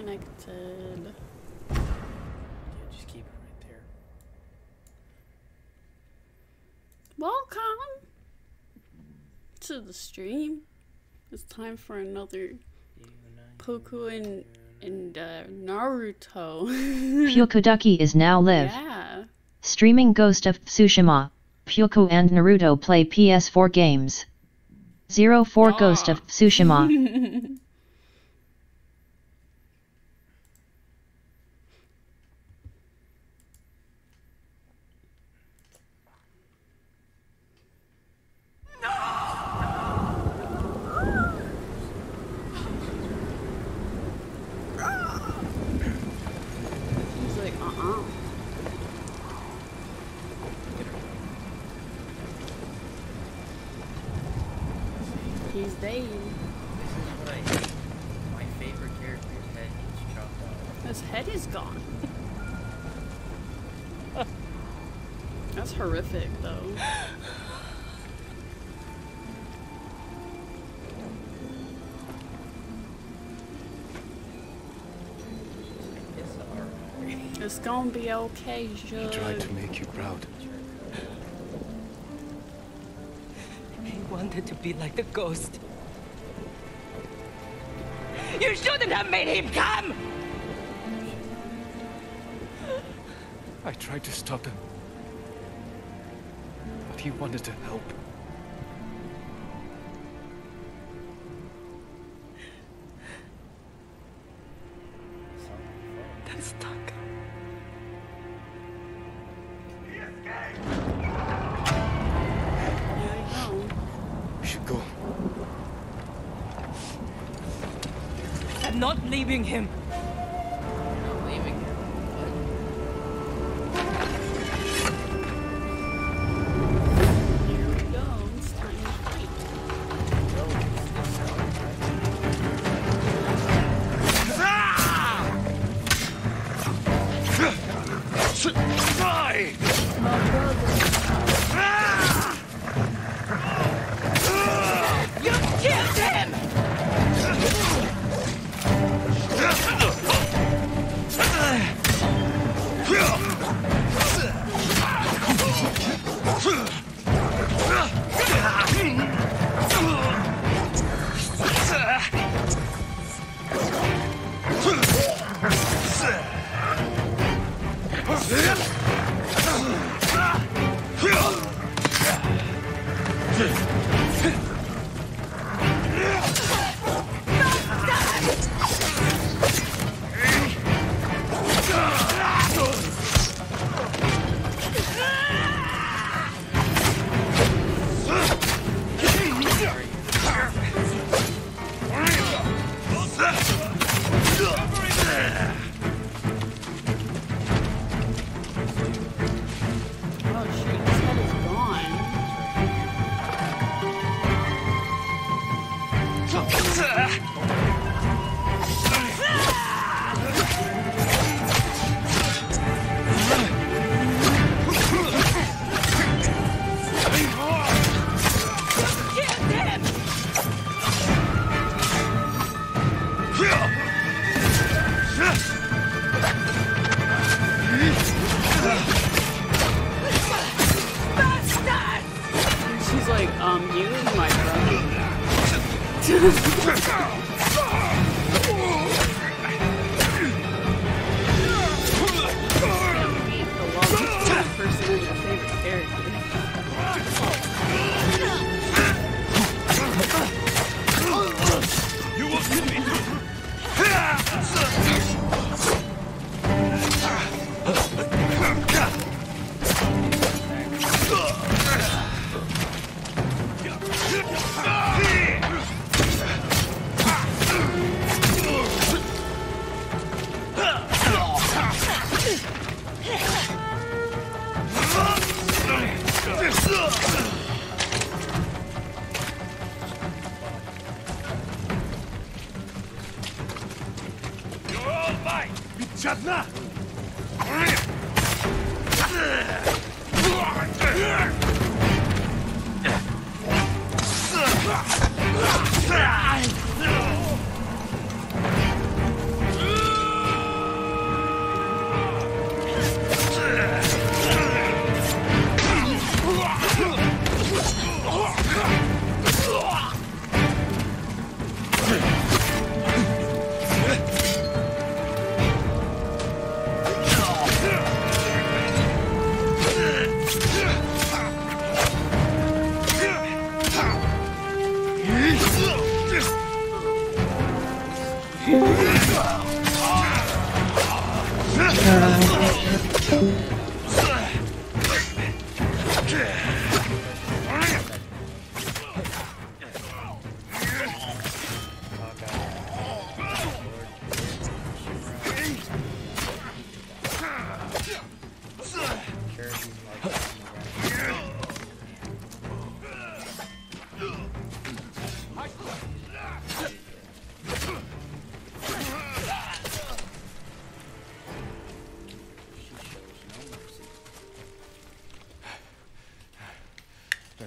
connected. Yeah, just keep it right there. Welcome to the stream. It's time for another Puku and and uh, Naruto. Puku Duckie is now live. yeah. Streaming Ghost of Tsushima, Puku and Naruto play PS4 games. 04 Ghost of Tsushima. be okay, He tried to make you proud. He wanted to be like the ghost. You shouldn't have made him come! I tried to stop him. But he wanted to help. Huh?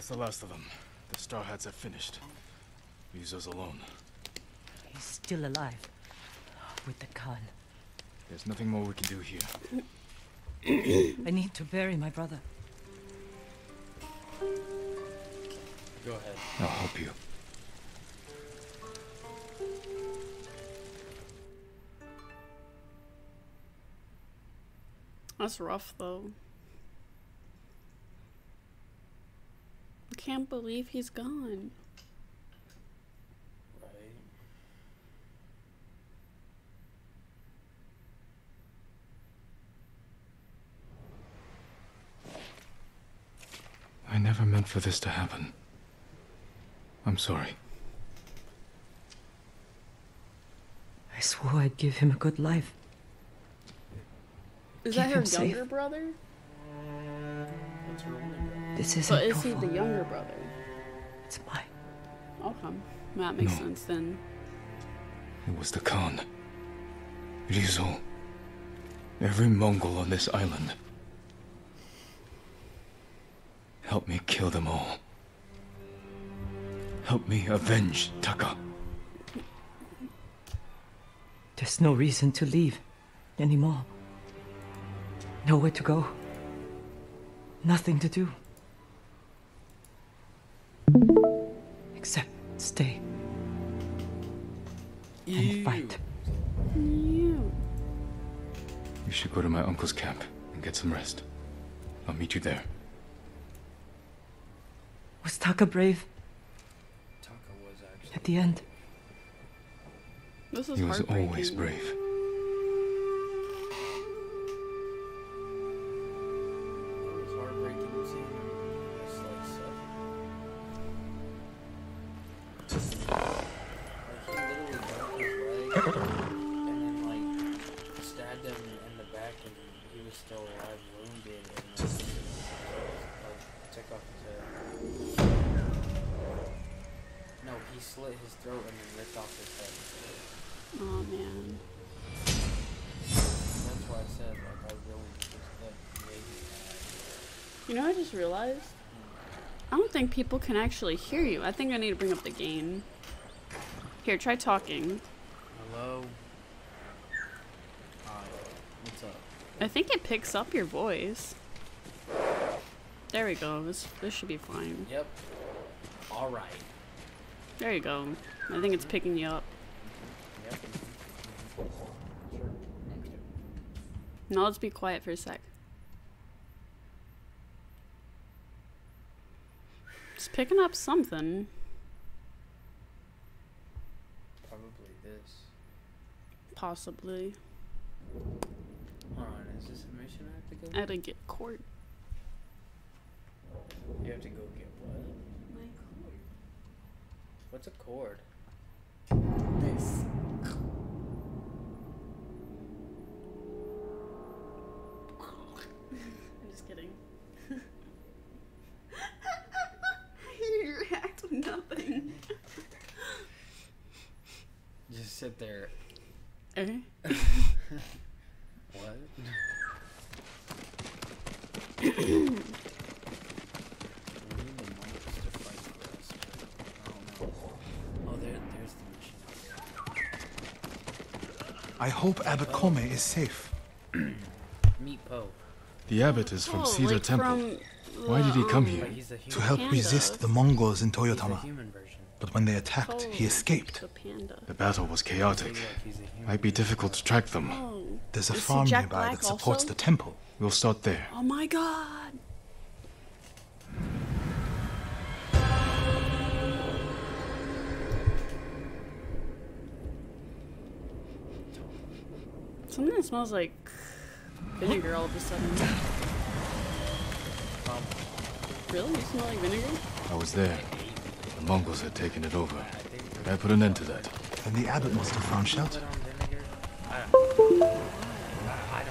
That's the last of them. The Straw Hats have finished. Leaves us alone. He's still alive. With the Khan. There's nothing more we can do here. I need to bury my brother. Go ahead. I'll help you. That's rough though. Can't believe he's gone. Right. I never meant for this to happen. I'm sorry. I swore I'd give him a good life. Is Keep that her him safe. younger brother? That's her only brother. This isn't But your is he the fault. younger brother? It's mine. Okay. That makes No. sense then. It was the Khan. Ryuzo. Every Mongol on this island. Help me kill them all. Help me avenge Taka. There's no reason to leave anymore. Nowhere to go. Nothing to do. Except stay and fight. You. You should go to my uncle's camp and get some rest. I'll meet you there. Was Taka brave Taka was actually. at the end? This is He was always brave. People can actually hear you. I think I need to bring up the gain. Here, try talking. Hello. Hi. What's up? I think it picks up your voice. There we go. This this should be fine. Yep. All right. There you go. I think it's picking you up. Yep. Sure. Now let's be quiet for a sec. It's picking up something. Probably this. Possibly. Hold on. Is this a mission I have to I go? had to get cord. You have to go get what? My cord. What's a cord? This. I'm just kidding. you react with nothing. Just sit there. Okay. What? We need the monks to fight for us. I don't know. Oh, there, there's the mission. I hope Abbot Kome is safe. Meet Poe. The abbot is from Oh, Cedar like Temple. from Why did he come here? But he's the human. To help Panda. resist the Mongols in he's the Toyotama. Human version. But when they attacked, he escaped. The battle was chaotic. yeah, he's a human. Might be difficult to track them. Oh. There's a farm nearby Black that supports also? the temple. We'll start there. Oh my god. Something that smells like vinegar all of a sudden. Um, Really? You smell like vinegar? I was there. The Mongols had taken it over. I put an end to that. Then the abbot must have found shelter. put on vinegar. I don't. I, I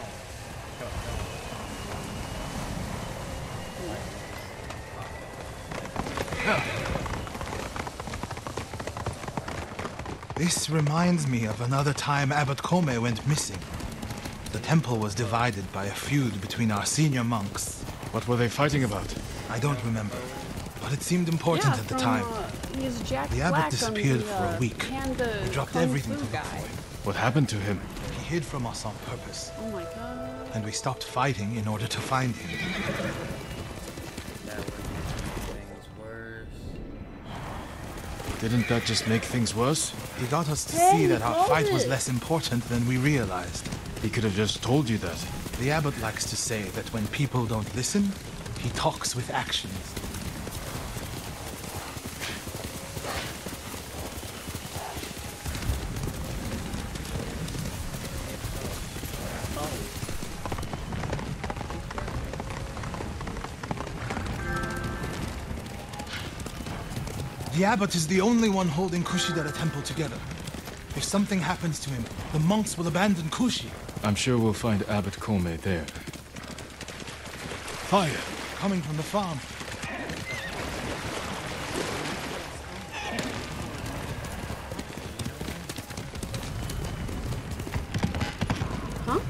don't. This reminds me of another time Abbot Kome went missing. The temple was divided by a feud between our senior monks. What were they fighting about? I don't remember, but it seemed important yeah, at the from, time. He's Jack The abbot Black on disappeared the, for a uh, week. Panda He dropped Kung everything Fu to look guy. for him. What happened to him? He hid from us on purpose, Oh my god. and we stopped fighting in order to find him. That would make things worse. Didn't that just make things worse? He got us to Hey, see that our called fight was less important than we realized. He could have just told you that. The abbot likes to say that when people don't listen, he talks with actions. The abbot is the only one holding Kushidara Temple together. If something happens to him, the monks will abandon Kushi. I'm sure we'll find Abbot Kome there. Fire! Coming from the farm. Huh?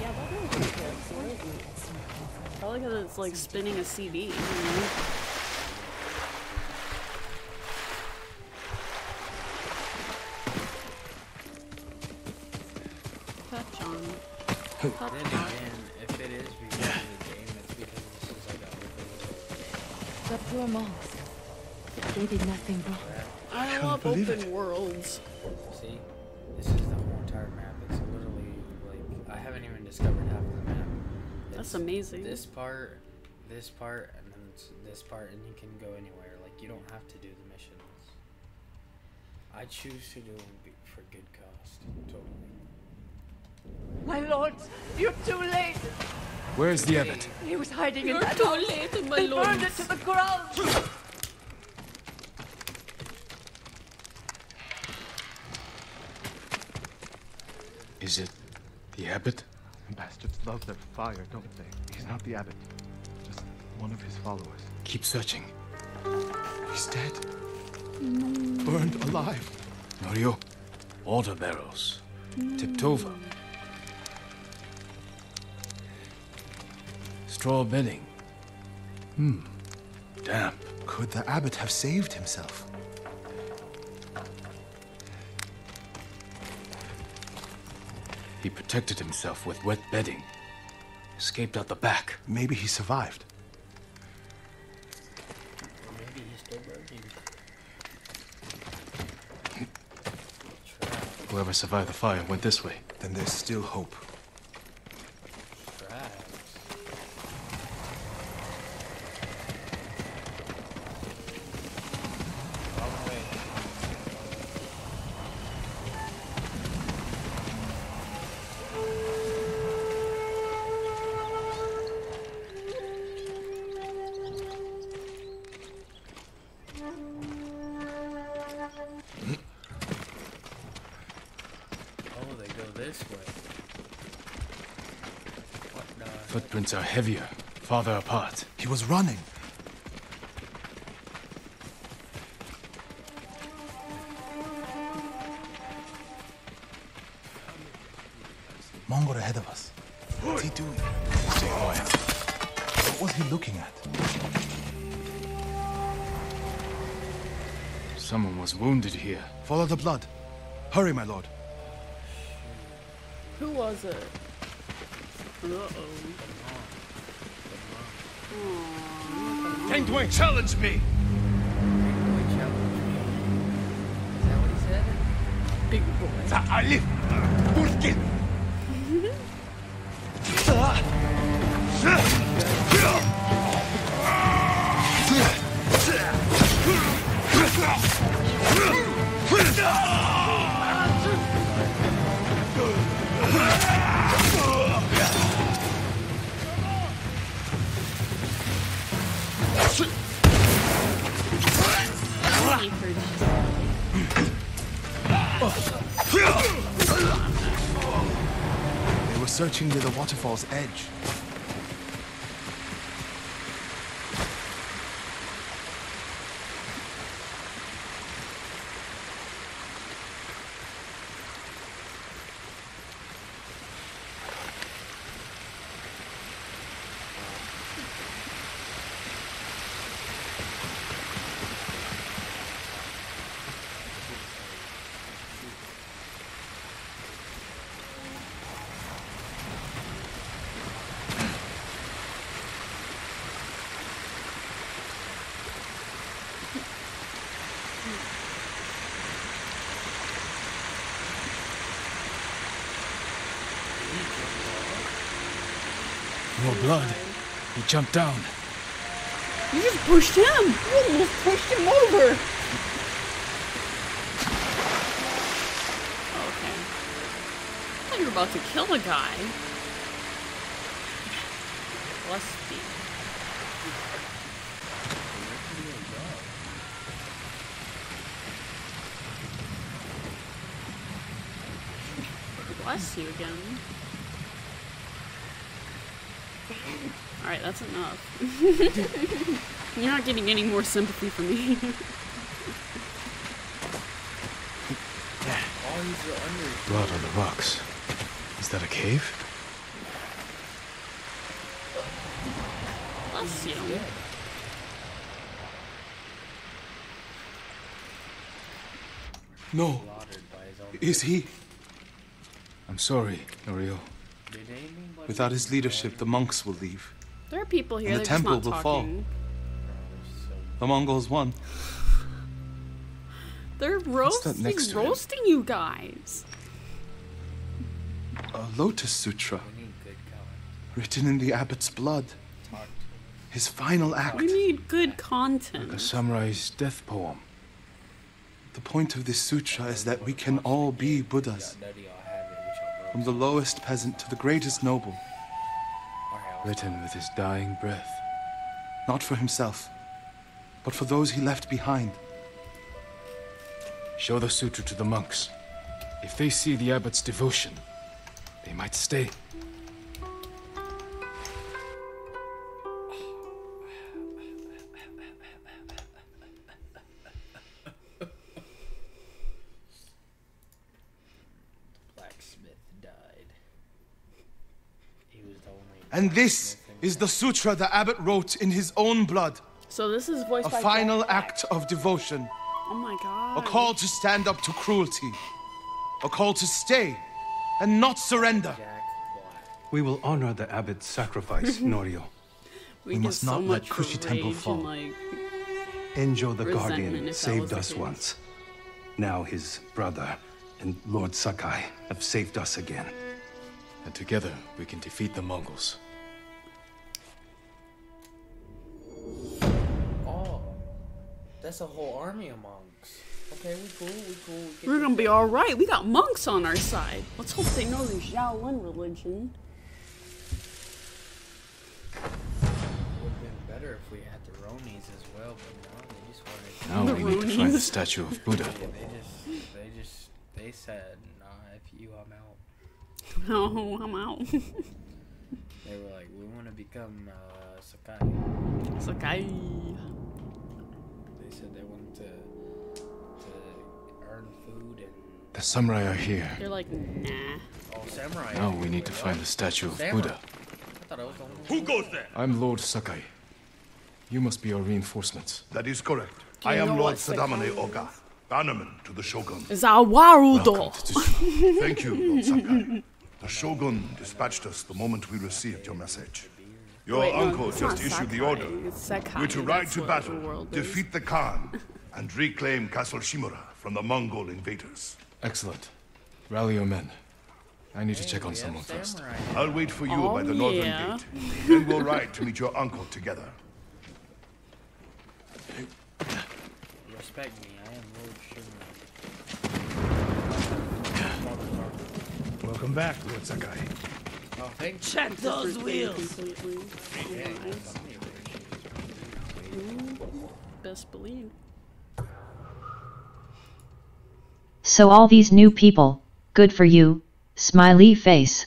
Yeah, that really good. Probably because it's like spinning a CD. You know? Touch on. Touch on. again, if it is because of the game, it's because this is like a open world. The poor monks. They did nothing wrong. I can't love open it. worlds. See, this is the whole entire map. It's literally like I haven't even discovered half of the map. That's amazing. This part, this part, and then it's this part, and you can go anywhere. Like you don't have to do the missions. I choose to do them for good cost. Totally. My lords, you're too late. Where's the Abbot? He was hiding in You're that too house. late, my They burned it to the ground. Is it the Abbot? Bastards love their fire, don't they? He's not the abbot. Just one of his followers. Keep searching. He's dead. Burned alive. Norio, water barrels. Tipped over. Straw bedding. Hmm. Damp. Could the abbot have saved himself? He protected himself with wet bedding. Escaped out the back. Maybe he survived. Whoever survived the fire went this way. Then there's still hope. Heavier, farther apart. He was running. Mongol ahead of us. What's he doing? What was he looking at? Someone was wounded here. Follow the blood. Hurry, my lord. Who was it? Uh-oh. Tengdwing, challenge me! Challenge me. Is that what he said? Big boy. Burkin! They searching near the waterfall's edge. More blood. He jumped down. You just pushed him. You almost pushed him over. Okay. I thought you were about to kill a guy. Bless me. Bless you again. Alright, that's enough. You're not getting any more sympathy from me. Blood on the rocks. Is that a cave? Bless you. No. Slaughtered by his own. Is he? I'm sorry, Norio. Without his leadership, the monks will leave. There are people here, And the temple will fall. The Mongols won. They're roasting, roasting you guys. A Lotus Sutra, We need good color. written in the abbot's blood. His final act. We need good content. A content. samurai's death poem. The point of this sutra is that we can all be Buddhas. Nutty, I'll have it, which I'll From the lowest peasant to the greatest noble. Written with his dying breath. Not for himself, but for those he left behind. Show the sutra to the monks. If they see the abbot's devotion, they might stay. And this is the sutra the abbot wrote in his own blood. So this is voiced A by final Jack act of devotion. Oh my god. A call to stand up to cruelty. A call to stay and not surrender. We will honor the abbot's sacrifice, Norio. we, we get must so not let much Kushi Temple fall. And, like, Enjo the Guardian saved the us case. once. Now his brother and Lord Sakai have saved us again. And together we can defeat the Mongols. That's a whole army of monks. Okay, we cool, we cool. We We're gonna be alright. We got monks on our side. Let's hope they know the Shaolin religion. Would've been better if we had the Ronis as well, but no, they just wanted. Now The we need to find the statue of Buddha. Yeah, they just, they just, they said, nah, if you, I'm out. No, I'm out. They were like, we want to become uh, Sakai. it's like I. They said they wanted to, to earn food and. The samurai are here. They're like, nah. Oh, samurai. Now we need to find the statue of Samurai. Buddha. I thought I was the only Who goes there? I'm Lord Sakai. You must be our reinforcements. That is correct. I am Lord what Sadamane Oga, bannerman to the Shogun. Zawarudo. Thank you, Lord Sakai. The Shogun dispatched us the moment we received your message. Your Wait, uncle it's just not issued the order. Sakai, We're to that's ride to battle, the world defeat the Khan, and reclaim Castle Shimura from the Mongol invaders. Excellent. Rally your men. I need to check on we have someone first. I'll wait for you Oh, by the oh, northern yeah. gate. Then we'll ride to meet your uncle together. Respect me, I am Lord Sugar. Welcome back, Lord Sakai. Oh, thank you. Check those wheels. Completely. Nice. Ooh, Best believe. So all these new people, good for you, smiley face.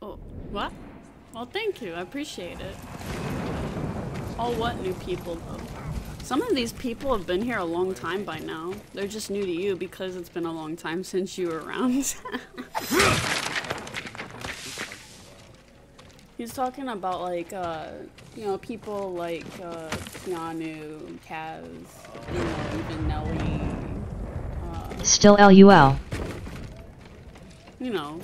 Oh, what? Well, thank you. I appreciate it. All what new people, though? Some of these people have been here a long time by now. They're just new to you because it's been a long time since you were around. He's talking about like, uh, you know, people like uh, Keanu, Kaz, you know, even Nelly, uh, Still LUL. you know,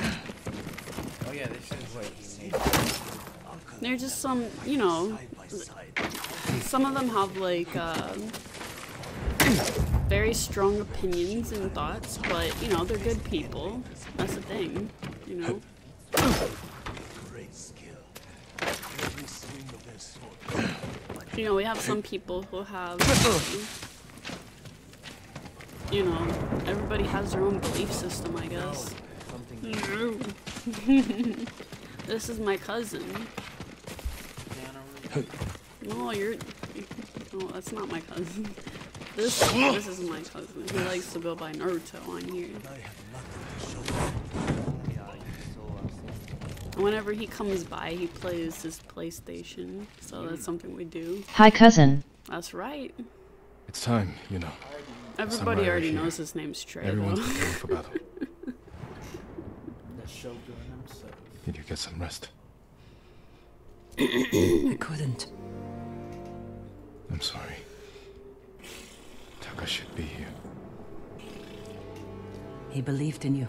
Oh yeah, this is what he made. They're just some, you know, some of them have like uh, very strong opinions and thoughts, but you know, they're good people. That's the thing, you know. You know, we have some people who have, you know, everybody has their own belief system, I guess. this is my cousin. No, you're. No, that's not my cousin. This this is my cousin. He likes to go by Naruto on here. Whenever he comes by, he plays his PlayStation. So that's mm. something we do. Hi cousin. That's right. It's time, you know. Everybody Samurai already here. knows his name's Trey. Everyone's though. preparing for battle. The Shogun himself. Need you get some rest. I couldn't. I'm sorry. Taka should be here. He believed in you.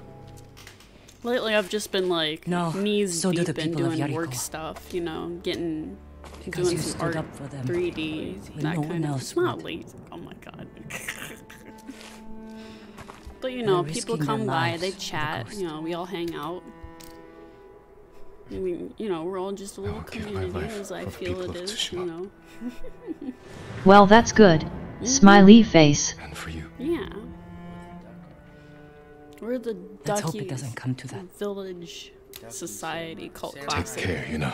Lately, I've just been like No, knees so deep the in doing work stuff. You know, getting Because doing you some stood art, up for them. 3D, when that no kind of. else It's not would. lazy. Oh my god. but you know, people come by, they for the chat. You know, we all hang out. I mean, you know, we're all just a little would give my community, as I feel people it of is. You know. Well that's good. Mm-hmm. Smiley face. And for you. Yeah. We're the Let's hope Ducky it doesn't come to that. Village Society cult Take classic. care, you know.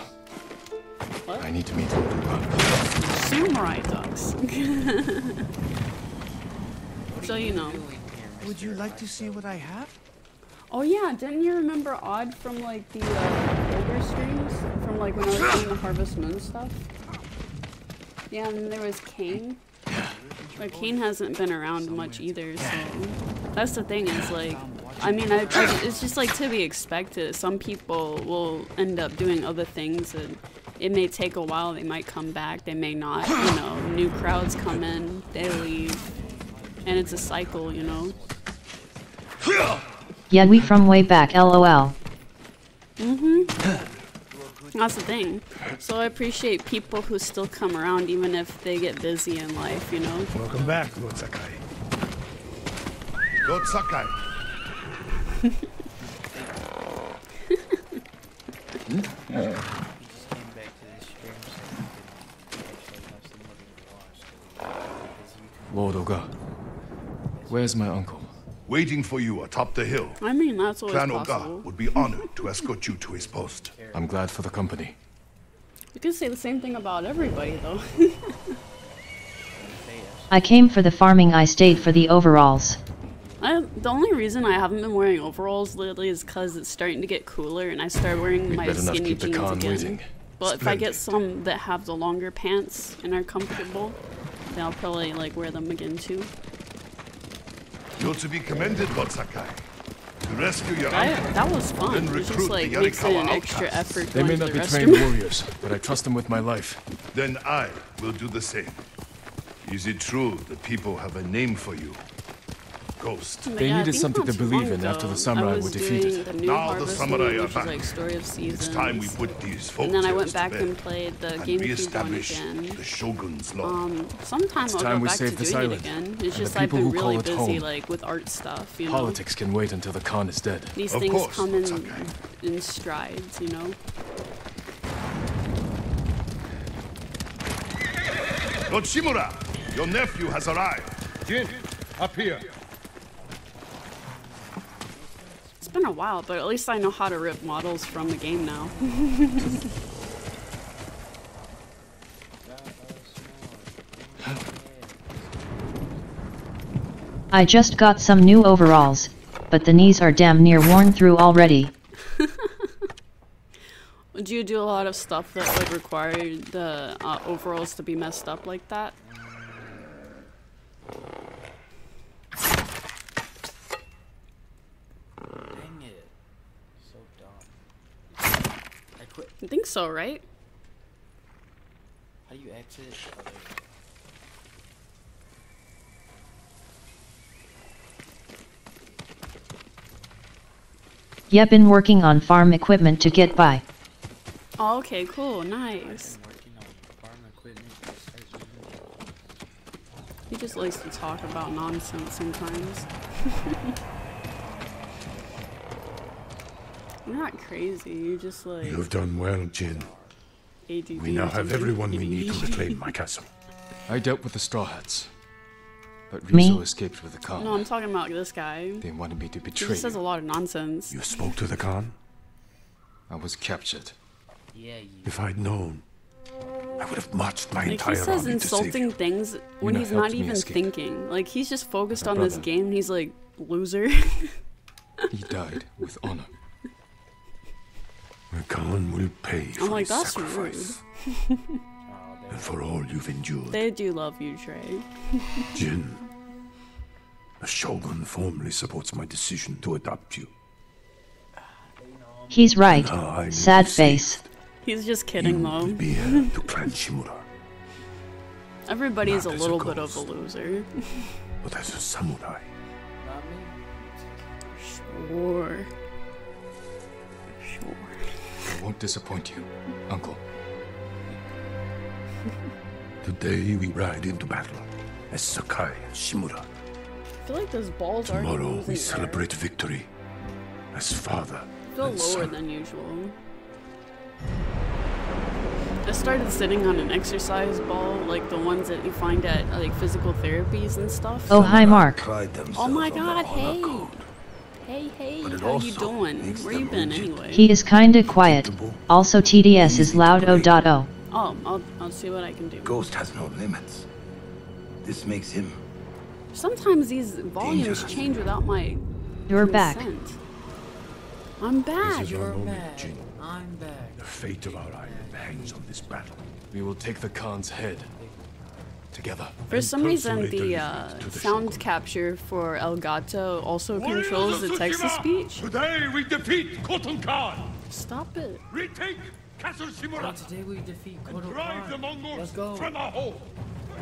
What? I need to meet Oruba. Samurai ducks. so you know. Would you like to see what I have? Oh yeah, didn't you remember Odd from like the uh, older streams? From like when I was doing the Harvest Moon stuff? Yeah, and then there was Kane. But Kane hasn't been around much either, so that's the thing is like, I mean, I, I, it's just like to be expected. Some people will end up doing other things and it may take a while. They might come back, they may not. You know, new crowds come in, they leave, and it's a cycle. You know. Yeah we from way back lol. Mm-hmm. That's the thing. So I appreciate people who still come around even if they get busy in life, you know? Welcome back, Lord Sakai. Lord Sakai, He just came back to this stream so he could actually have somebody to watch. 'cause he- Lord Oga. Where's my uncle? Waiting for you atop the hill. I mean, that's always Clan Oga possible. would be honored to escort you to his post. I'm glad for the company. You can say the same thing about everybody, though. I came for the farming I stayed for the overalls. I, the only reason I haven't been wearing overalls lately is because it's starting to get cooler and I started wearing We'd my skinny keep the jeans again. waiting. But if I get some that have the longer pants and are comfortable, then I'll probably like wear them again too. You're to be commended, Lord Sakai. To rescue your I, uncle. that was fun. Then It recruit just the like makes it Yarikawa an extra effort They may going not to be trained warriors, but I trust them with my life. Then I will do the same. Is it true the people have a name for you? Ghost. But They yeah, needed something to believe long in after the samurai were defeated. The new Now the samurai Moon, are which is back. like Story of Seasons. It's time we put these And then I went to back bed and played the and GameCube again. the Shogun's law. Um, sometime It's I'll time go we back save to this doing it island, again. It's the just I've people been really busy home. like with art stuff, you know. Politics can wait until the Khan is dead. These Of things course, come in Lord in strides, you know. Lord Shimura, your nephew has arrived. Jin, up here. It's been a while, but at least I know how to rip models from the game now. I just got some new overalls, but the knees are damn near worn through already. Would you do a lot of stuff that would require the uh, overalls to be messed up like that? Dang it. So dumb. I think so, right? How do you exit? Oh, you go. Yep, been working on farm equipment to get by. Oh, okay, cool, nice. Working on farm equipment. to start using- He just likes to talk about nonsense sometimes. You're not crazy, you're just like You have done well, Jin. ADD. We now or have something. everyone we need to reclaim my castle. I dealt with the Straw Hats. But Me? Ryuzo escaped with the Khan. No, I'm talking about this guy. They wanted me to He betray just says a lot of nonsense. You spoke to the Khan? I was captured. Yeah, you. If I'd known, I would have marched my Like entire he says army to save you. insulting things when know, he's not even escape. thinking. Like he's just focused My on this game. He's like loser. He died with honor. The Khan will pay oh for I'm like his that's sacrifice rude. and for all you've endured. They do love you, Trey. Jin, the Shogun formally supports my decision to adopt you. He's right. Now I need Sad face. He's just kidding though. be heir to Clan Shimura, Everybody's a Not a little bit of a loser. but as a samurai. Not me. Sure. Sure. I won't disappoint you, Uncle. Today we ride into battle as Sakai and Shimura. I feel like those balls are Tomorrow losing we air. celebrate victory as father I feel and lower son. than usual. I started sitting on an exercise ball, like the ones that you find at like physical therapies and stuff. Oh, hi, Mark. Pride Oh my god, hey! code, Hey, hey, but it how you doing? makes Where you been anyway? He is kinda quiet. Also, TDS is loud oh dot oh. Oh, I'll, I'll see what I can do. Ghost has no limits. This makes him Sometimes these volumes Dangerous. change without my You're back. I'm back. This is our You're back. Jin. I'm back. The fate of our island hangs on this battle. We will take the Khan's head. Together. For some reason, the uh, the sound Shogun. capture for Elgato also Warriors controls the text to speech. Today we defeat Khotun Khan. Stop it. Retake Castle Shimura. And today we defeat and Kodo drive the Mongols Let's go. from our home.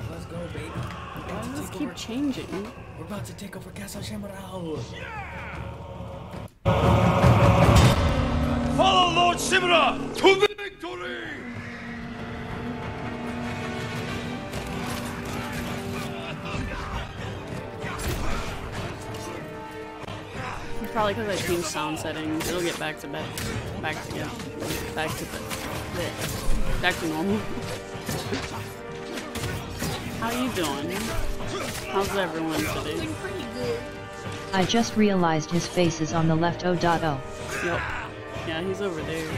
Let's go, baby. We're Why about does to this take keep over. changing? We're about to take over Castle Shimura. Follow Lord Shimura to victory. Probably because I changed sound settings. It'll get back to back, back to yeah, back to the, the back to normal. How you doing? How's everyone today? I just realized his face is on the left oh dot oh. Yep. Yeah, he's over there.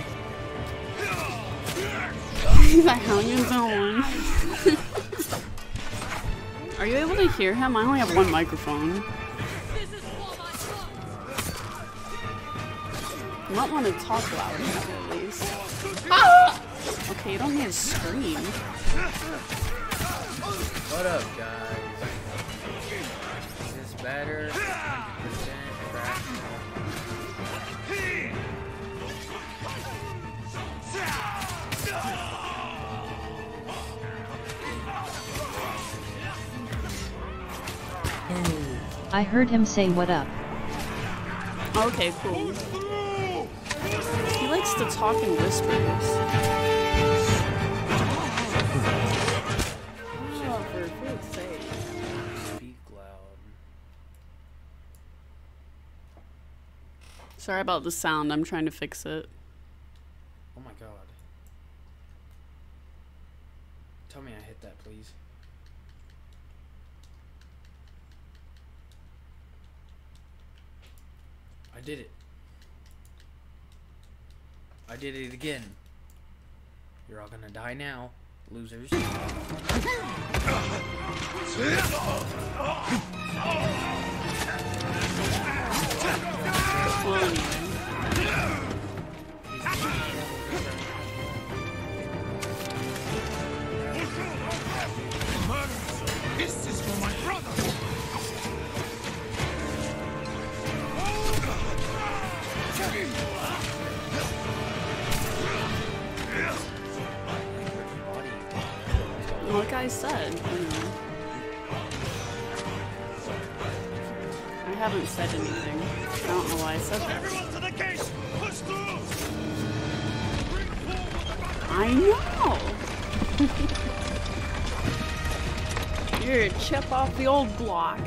He's like, how you doing? Are you able to hear him? I only have one microphone. You might want to talk louder at least. Ah! Okay, you don't need to scream. What up, guys? Is this better? 100% crack. I heard him say what up. Okay, cool. To talk in whispers. Sorry about the sound, I'm trying to fix it. Oh my god. Tell me I hit that, please. I did it. I did it again. You're all gonna die now, losers. chip off the old block.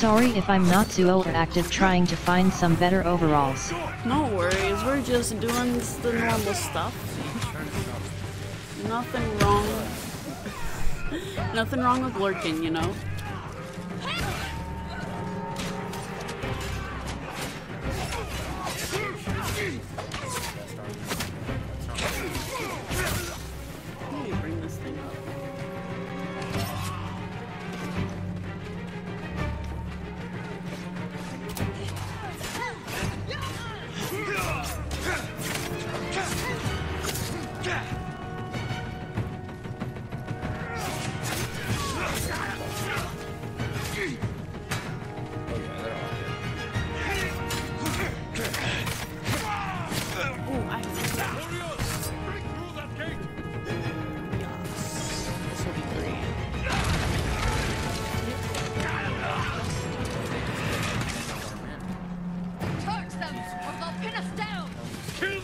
Sorry if I'm not too overactive trying to find some better overalls. No worries, we're just doing the normal stuff. Nothing wrong. Nothing wrong with lurking, you know?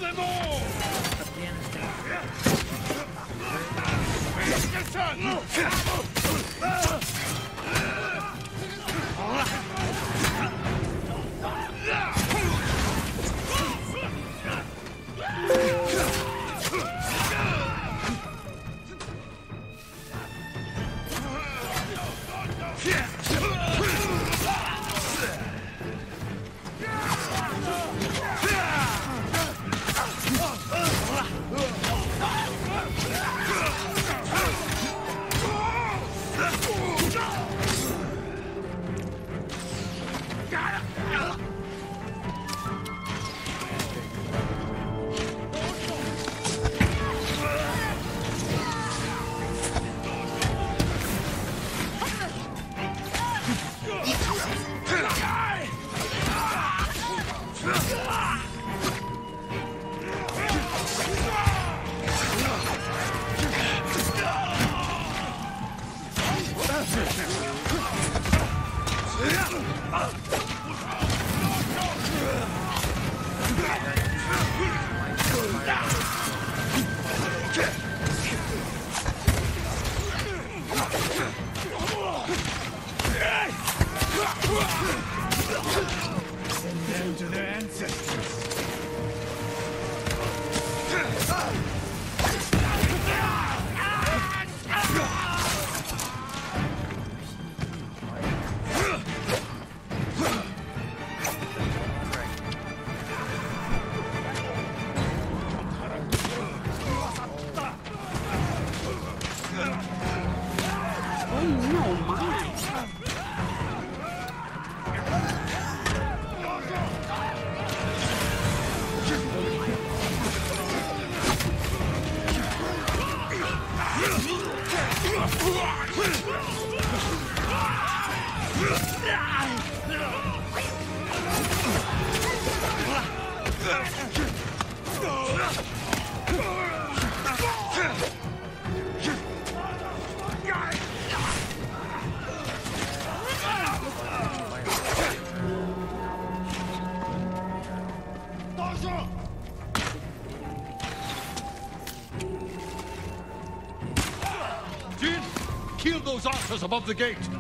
them all! Afghanistan. Above the gate.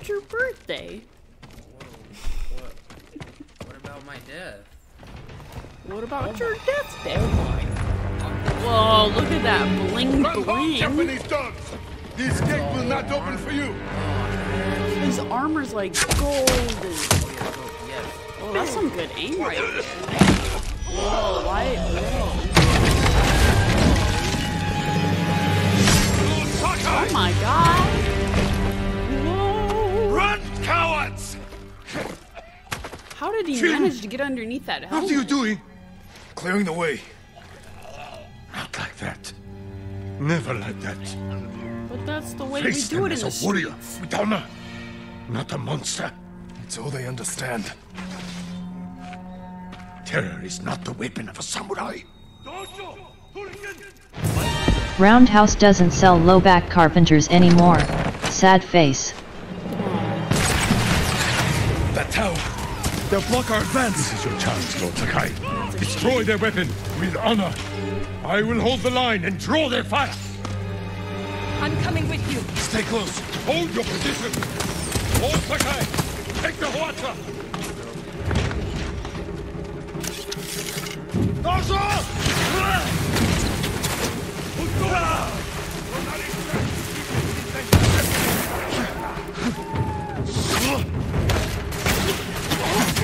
About your birthday? What? What about my death? What about oh your death day? Whoa, look at that bling bling. Japanese dogs! This gate will not open for you! His armor's like golden. Oh, yes. Oh, oh, that's some good aim right there. Whoa, why? Whoa. Oh my god. Whoa. Run, cowards! How did he Jin! manage to get underneath that helmet? What are you doing? Clearing the way. Not like that. Never like that. But that's the way Face we do them it in as the a warrior streets. with honor, not a monster. It's all they understand. Terror is not the weapon of a samurai. Roundhouse doesn't sell low back carpenters anymore. Sad face. That tower. They'll block our advance. This is your chance, Lord Sakai. Destroy their weapon with honor. I will hold the line and draw their fire. I'm coming with you. Stay close. Hold your position. Lord Sakai, take the Hwacha. Hey, ah!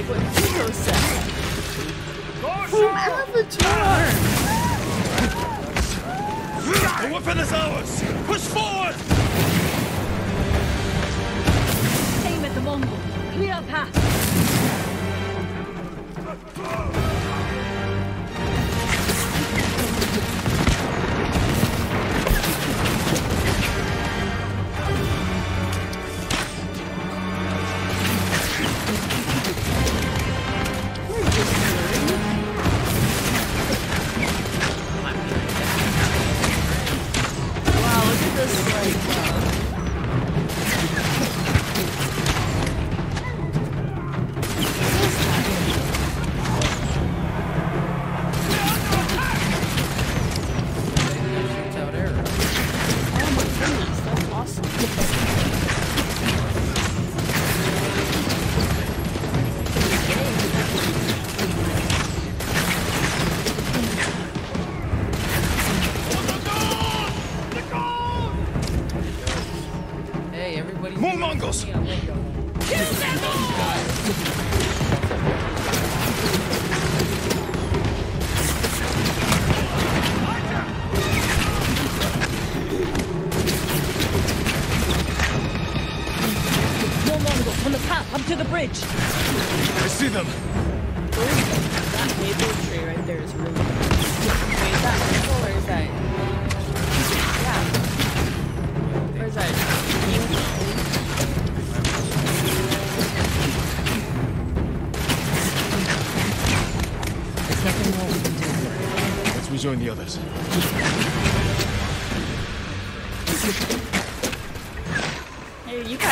Like what Hugo said. Yeah, like said. From Avatar. The weapon is ours. Push forward. Aim at the Mongol. Clear path.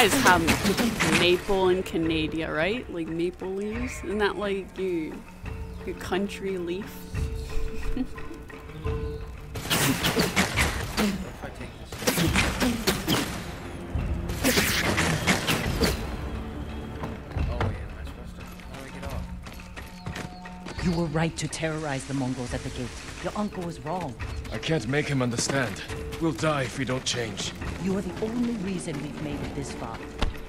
Guys have maple in Canada, right? Like maple leaves? Isn't that like your your country leaf? If I take this. Oh wait, am I supposed to? How do I get off? You were right to terrorize the Mongols at the gate. Your uncle was wrong. I can't make him understand. We'll die if we don't change. You are the only reason we've made it this far.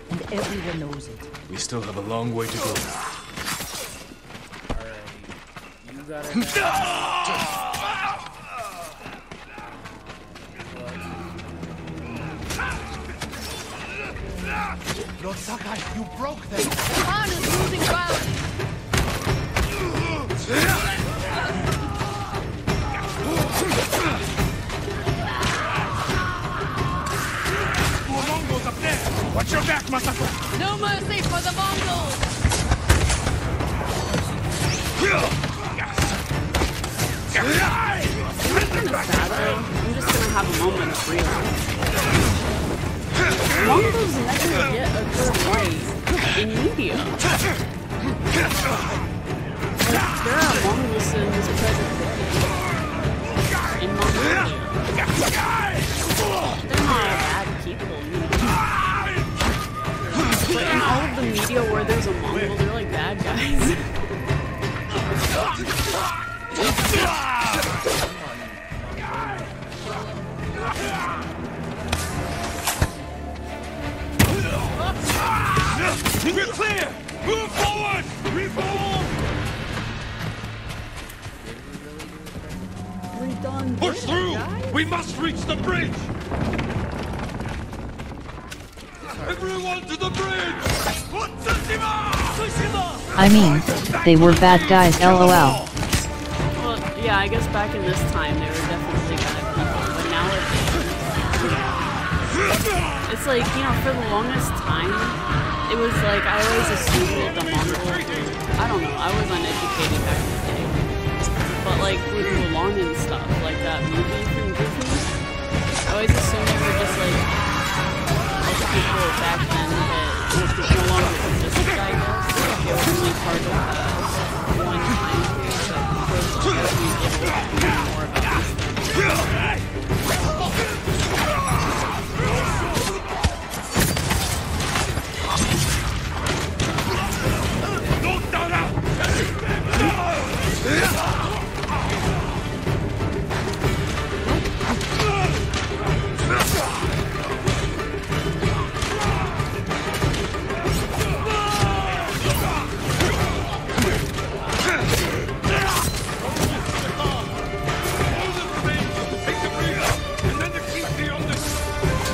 And everyone knows it. We still have a long way to go. Alright. You gotta. Lord Sakai, you broke them! I mean, they were bad guys lol. Well, yeah, I guess back in this time they were definitely bad people, but nowadays, it's like you know, for the longest time, it was like I always assumed that the Mongols. I don't know, I was uneducated back in the day, but like with Mulan and stuff, like that movie from Disney, I always assumed they were just like like people back then that no longer existed. I guess they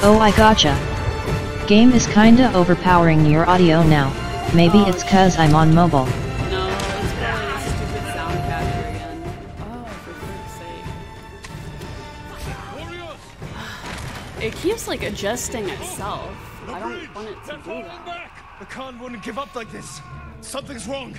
Oh I gotcha. Game is kinda overpowering your audio now. Maybe it's cause I'm on mobile. No, it's probably a stupid sound capture again. Oh, for frick's sake. It keeps like adjusting itself. I don't want it to do that. The Khan wouldn't give up like this. Something's wrong.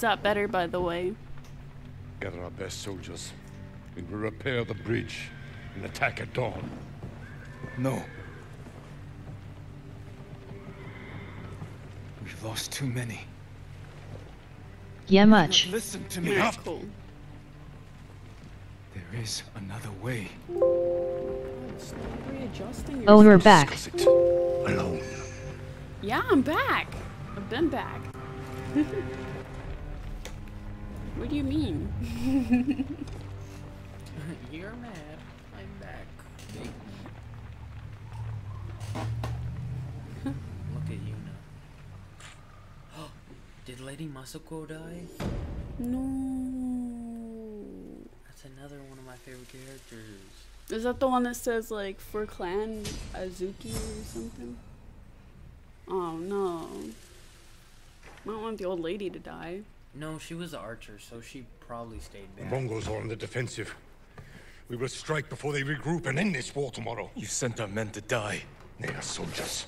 Is that better, by the way? Gather our best soldiers. We will repair the bridge and attack at dawn. No. We've lost too many. Yeah much. Listen to me. Alright, cool. There is another way. Stop Oh we're back. It alone. Yeah, I'm back. I've been back. what do you mean? You're mad. I'm back. Look at you now. Did Lady Masako die? no. That's another one of my favorite characters. Is that the one that says like for clan Azuki or something? Oh no. I don't want the old lady to die. No, she was an archer, so she probably stayed The back. Mongols are on the defensive. We will strike before they regroup and end this war tomorrow. You sent our men to die. They are soldiers.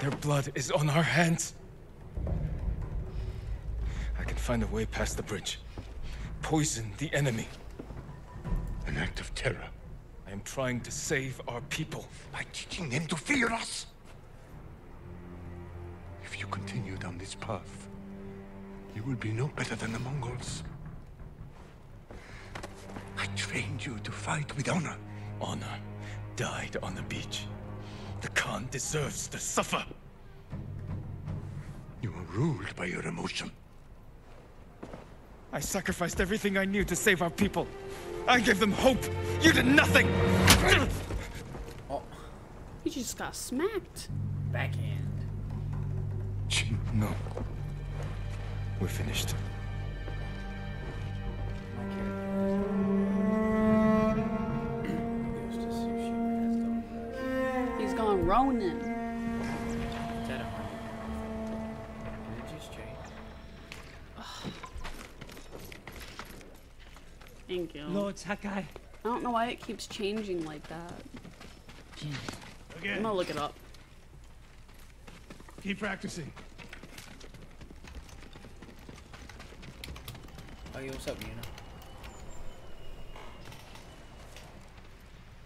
Their blood is on our hands. I can find a way past the bridge. Poison the enemy. An act of terror. I am trying to save our people. By teaching them to fear us. If you continue down this path, you will be no better than the Mongols. I trained you to fight with honor. Honor died on the beach. The Khan deserves to suffer. You are ruled by your emotion. I sacrificed everything I knew to save our people. I gave them hope. You did nothing. Oh, he just got smacked. Backhand. No. We're finished. He's gone Ronin. Dead on. Did it? Thank you. Lord Sakai. I don't know why it keeps changing like that. I'm gonna look it up. Keep practicing. Oh, yo, what's up, Yuna?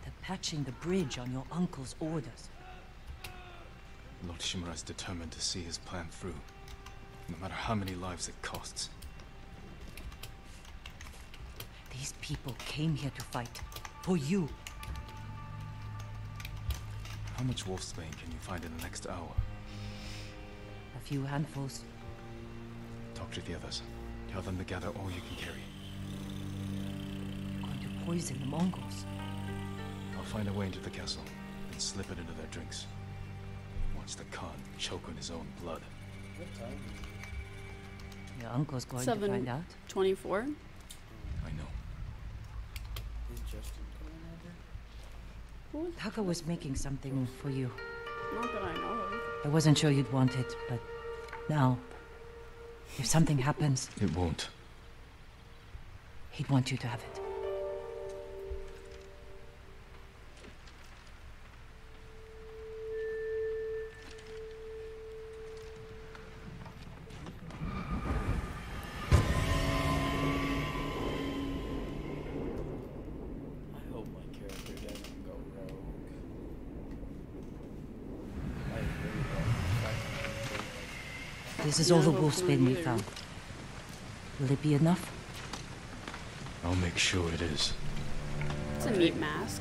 They're patching the bridge on your uncle's orders. Lord Shimura is determined to see his plan through, no matter how many lives it costs. These people came here to fight. For you. How much wolfsbane can you find in the next hour? A few handfuls. Talk to the others. Tell them to gather all you can carry. You're going to poison the Mongols. I'll find a way into the castle and slip it into their drinks. Watch the Khan choke on his own blood. What time Your uncle's going to Seven find out. twenty-four. I know. is Justin coming over? Taka was making something for you. Not that I know of. I wasn't sure you'd want it, but now, if something happens, It won't. he'd want you to have it. Is all the I hope wolf's not we found. Will it be enough? I'll make sure it is. It's a neat mask.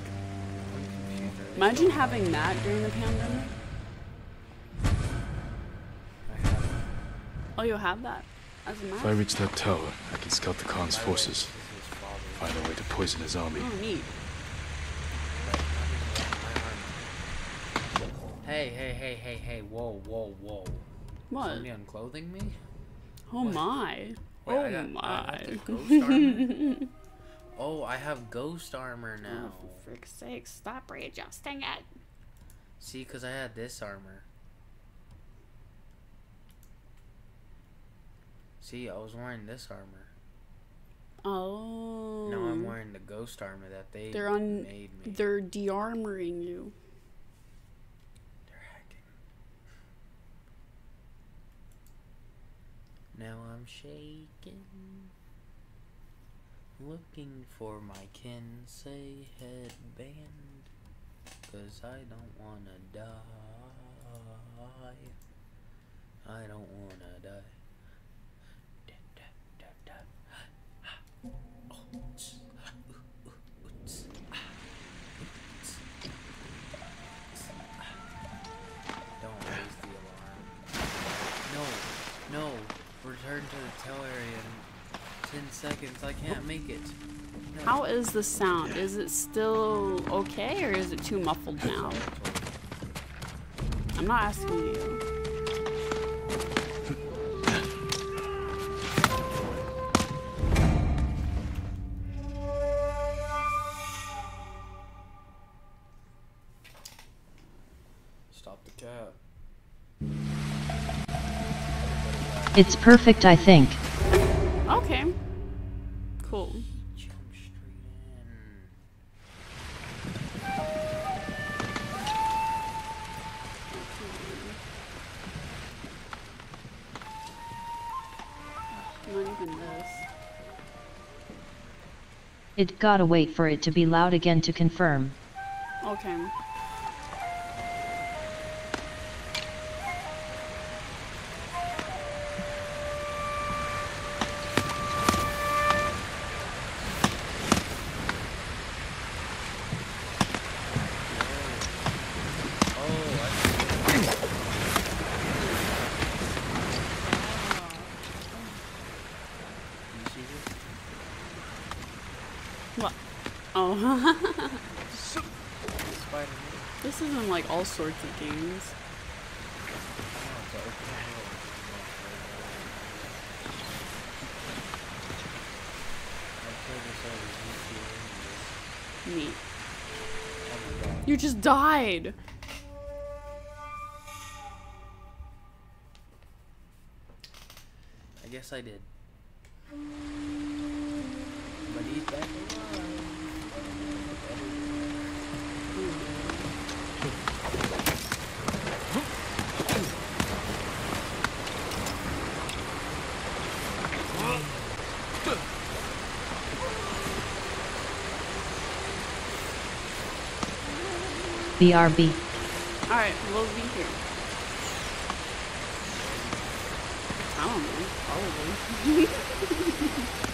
Imagine having that during the pandemic. Oh, you'll have that as a If? I reach that tower, I can scout the Khan's forces. Find a way to poison his army. Oh, neat. Hey, hey, hey, hey, hey, whoa, whoa, whoa. What? Somebody unclothing me? Oh my. Wait, oh I got- my. have the ghost armor? Oh, I have ghost armor now. Oh, for frick's sake, stop readjusting it. See, because I had this armor. See, I was wearing this armor. Oh. Now I'm wearing the ghost armor that they They're on. made me. They're de-armoring you. Now I'm shaking. Looking for my Kinsey headband. Cause I don't wanna die. I don't wanna die. Return to the tow area in 10 seconds. I can't make it. No. How is the sound? Is it still okay or is it too muffled now? I'm not asking you. Stop the cab. It's perfect, I think. It gotta wait for it to be loud again to confirm. Okay. Sorts of games. You just died. I guess I did. But. BRB. Alright, we'll be here. I don't know. Probably.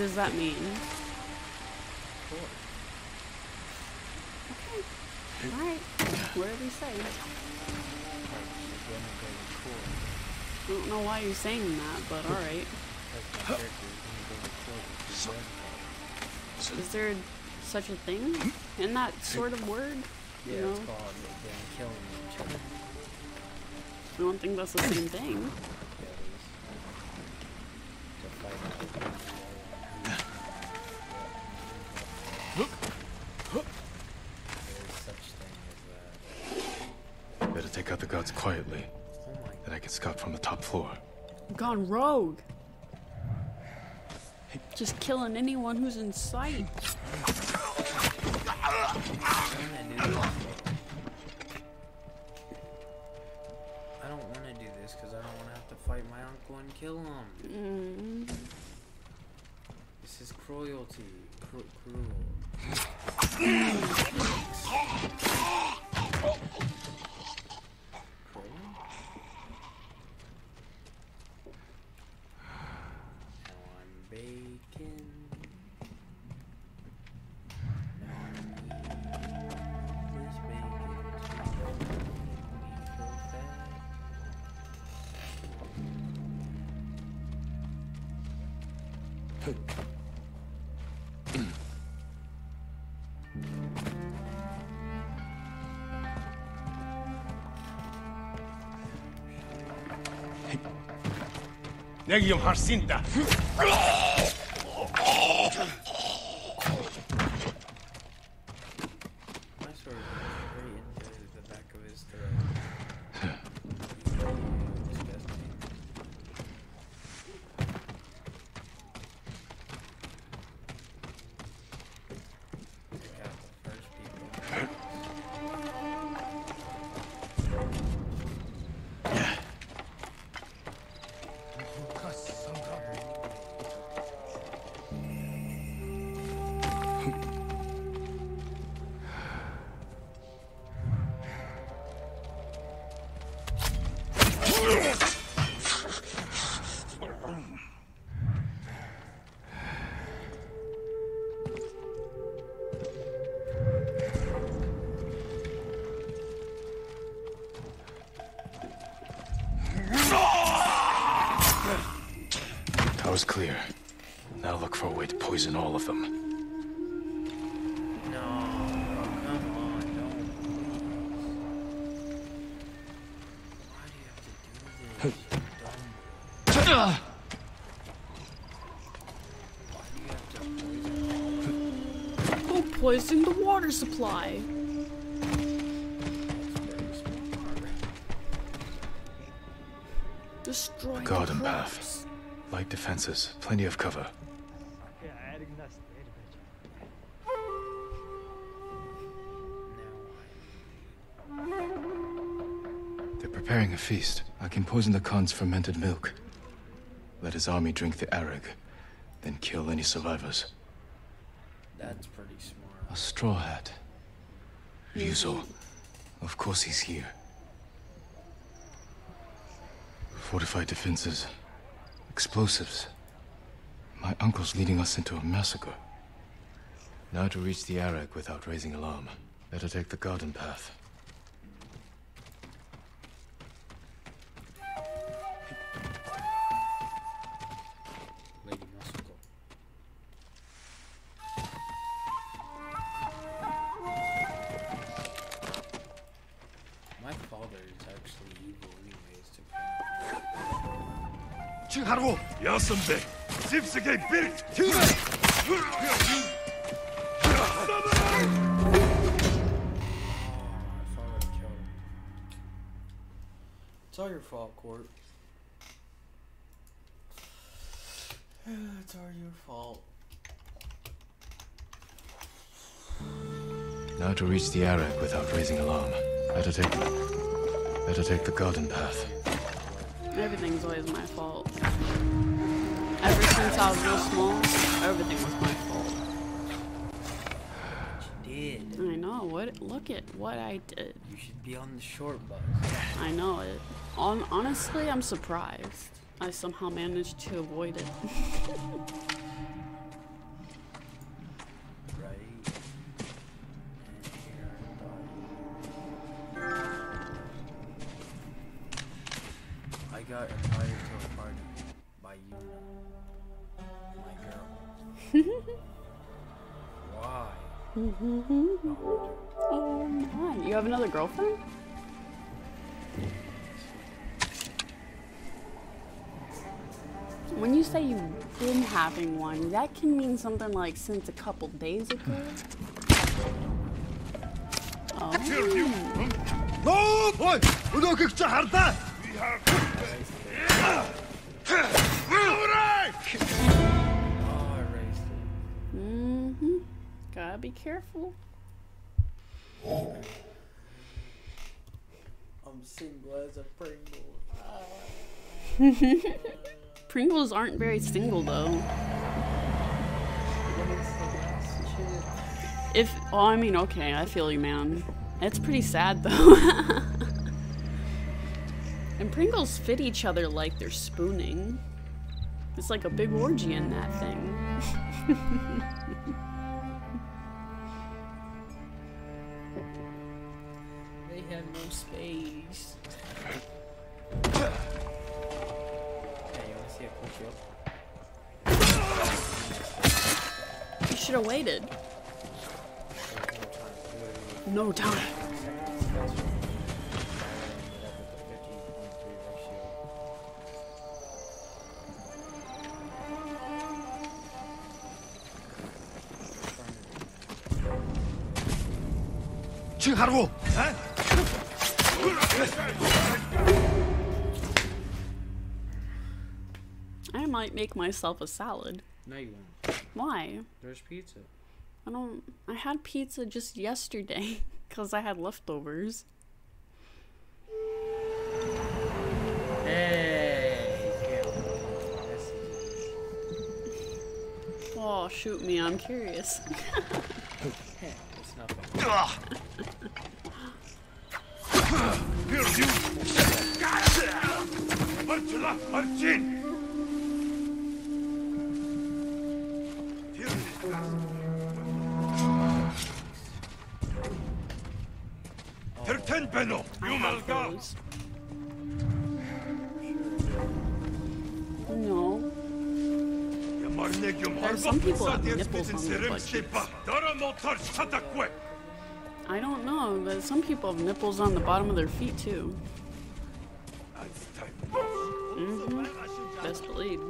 does that mean? Okay. Alright. Whatever you say. I don't know why you're saying that, but alright. Is there such a thing in that sort of word? Yeah, You know? it's called killing each other. I don't think that's the same thing. Gone rogue. Just killing anyone who's in sight. I don't want to do this because I don't want to have to fight my uncle and kill him. Mm. This is cruelty. Cru-. Cruel? Negium Harsinta! Water supply? Destroy Garden path. Light defenses, plenty of cover. They're preparing a feast. I can poison the Khan's fermented milk. Let his army drink the arag, then kill any survivors. That's pretty smart. A straw hat. Ryuzo. Of course he's here. Fortified defenses. Explosives. My uncle's leading us into a massacre. Now to reach the Arag without raising alarm. Better take the garden path. It's all your fault, Court. It's all your fault. Now to reach the Arag without raising alarm. Better take Better take the garden path. Everything's always my fault. Ever since I was real small, everything was my fault. You did. I know. What? Look at what I did. You should be on the short bus. I know it. On honestly, I'm surprised. I somehow managed to avoid it. girlfriend? When you say you've been having one, that can mean something like since a couple days ago. Oh. No! Mm-hmm. Gotta be careful. I'm single as a Pringle. Pringles aren't very single though. If oh, I mean, okay, I feel you, man. It's pretty sad though. and Pringles fit each other like they're spooning. It's like a big orgy in that thing. should have waited. No time. Chiharu! I might make myself a salad. No, you won't. Why? There's pizza. I don't. I had pizza just yesterday because I had leftovers. Hey, Oh, shoot me. I'm curious. it's not funny. 말 Tertenpeno! You will go! No. There some people have nipples on their butt I don't know, but some people have nipples on the bottom of their feet too. Mm -hmm. Best believe.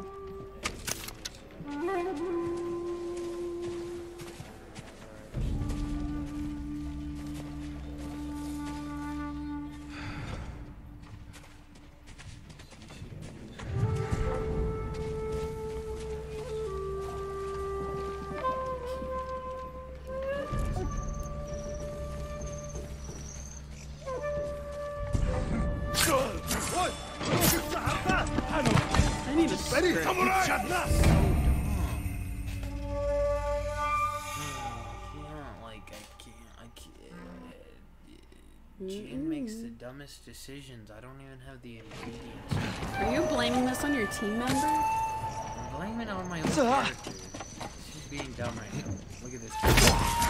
Dumbest decisions. I don't even have the ingredients. Are you blaming this on your team member? I'm blaming it on my own character. She's being dumb right now. Look at this.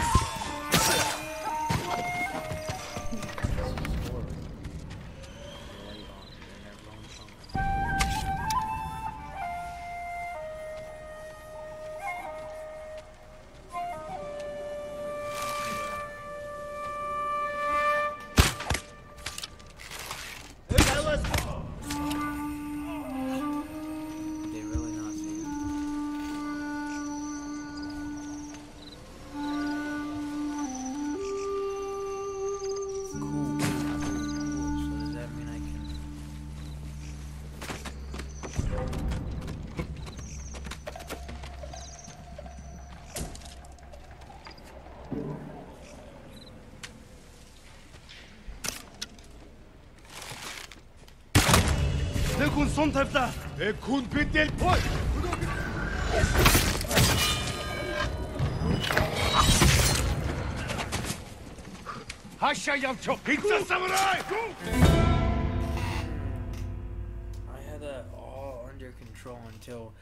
I had that all under control until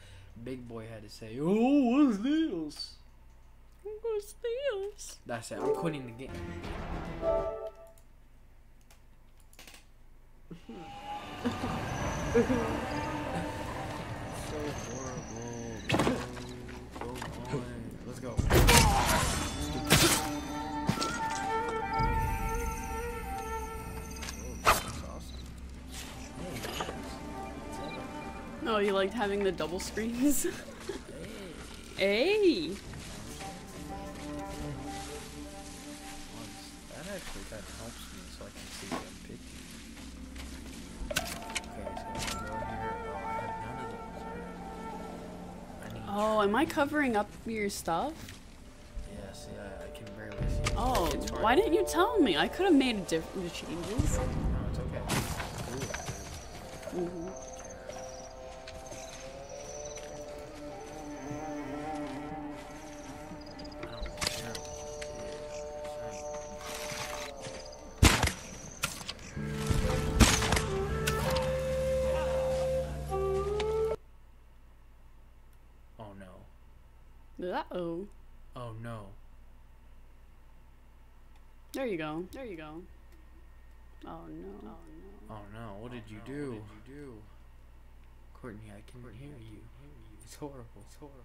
Big Boy had to say, Oh, what's this? What's this? That's it. I'm quitting the game. Having the double screens? hey! That actually kind of helps me so I can see what I'm picking. Okay, so go here. Oh, I have none of those. Alright. I need. Oh, am I covering up your stuff? Yeah, see, I, I can barely see. Oh, why didn't you tell me? I could have made different changes. No, it's okay. Ooh, Mhm. Oh no. Uh-oh. Oh no. There you go. There you go. Oh no. Oh no. Oh no, what did oh, you do? What did you do? Courtney, I can hear you. It's horrible. It's horrible.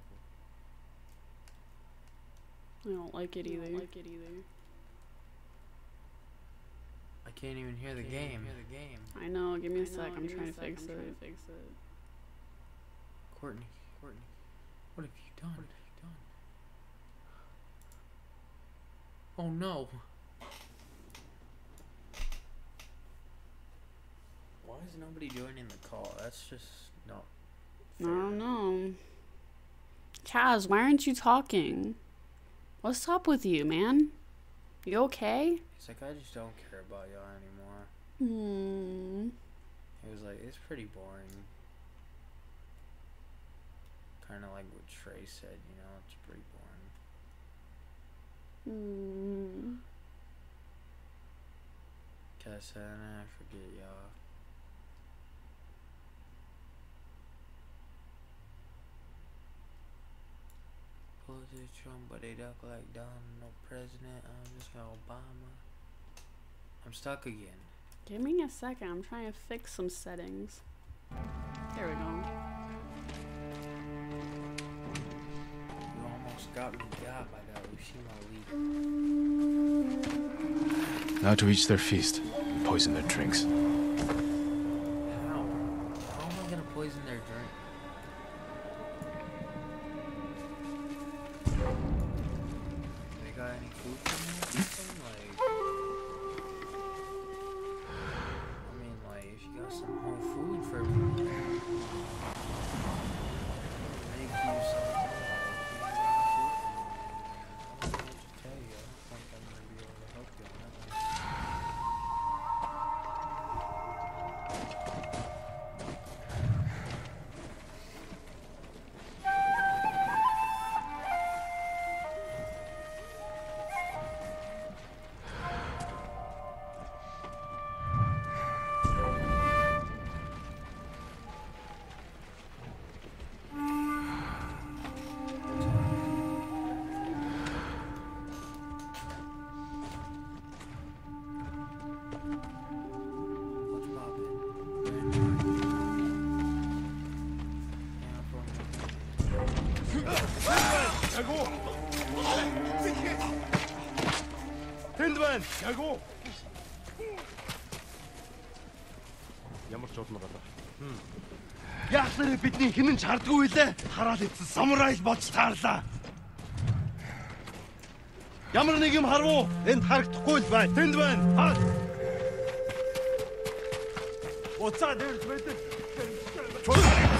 I don't like it either. like it either. I can't even hear the game. Hear the game. I know. Give me a I know, sec. I'm trying a to sec, fix I'm it. trying to fix it. Courtney, Courtney, what have you done? What have you done? Oh no. Why is nobody joining the call? That's just not. I don't know. Chaz, why aren't you talking? What's up with you, man? You okay? It's like I just don't care about y'all anymore. Hmm. It was like it's pretty boring. Kind of like what Trey said, you know, it's pretty Hmm. Cause I forget y'all. Pussy Trump, but they duck like Donald No President. I'm just gonna Obama. I'm stuck again. Give me a second. I'm trying to fix some settings. There we go. got me got by that Ushima leak. Now to reach their feast, and poison their drinks. тэнд байна. Яг уу. Ямар ч болно гадар. Яг нэрээ бидний хинэн чардгүй лээ. Хараал ицсэн самурай болж таарлаа. Ямар нэг юм харав уу? Энд харагдахгүй л байна. Тэнд байна. Хаа. Уцаа дэрж мэдэн. Чулуу.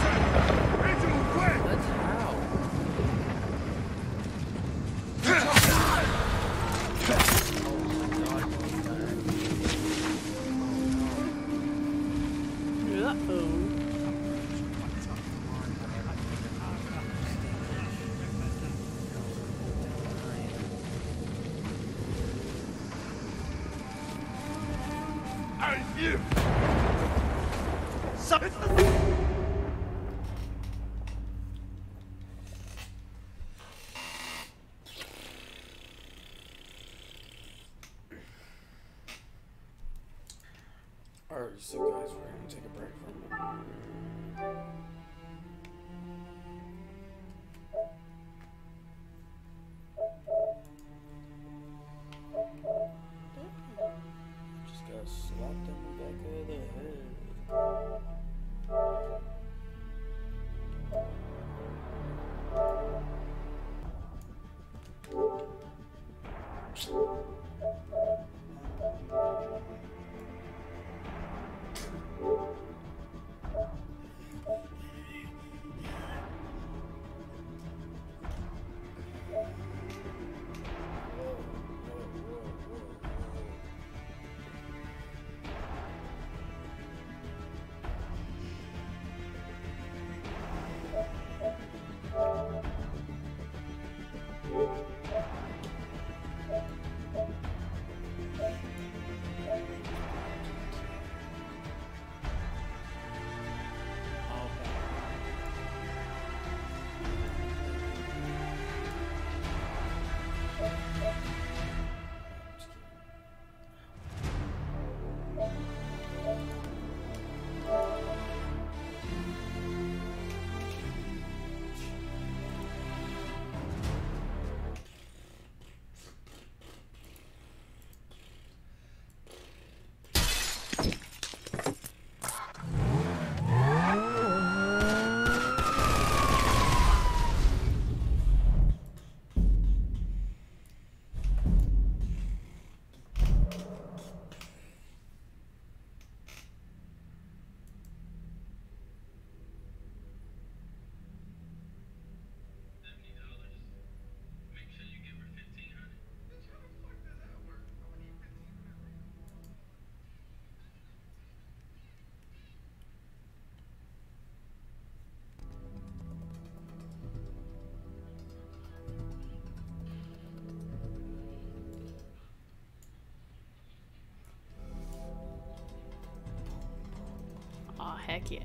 heck yeah.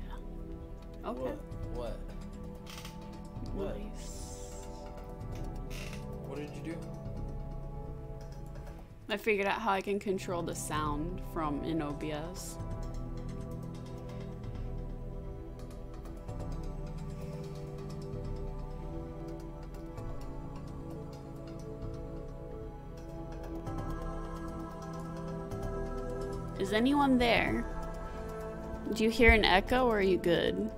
Okay. What? What? Nice. What did you do? I figured out how I can control the sound from in OBS. Is anyone there? Do you hear an echo or are you good?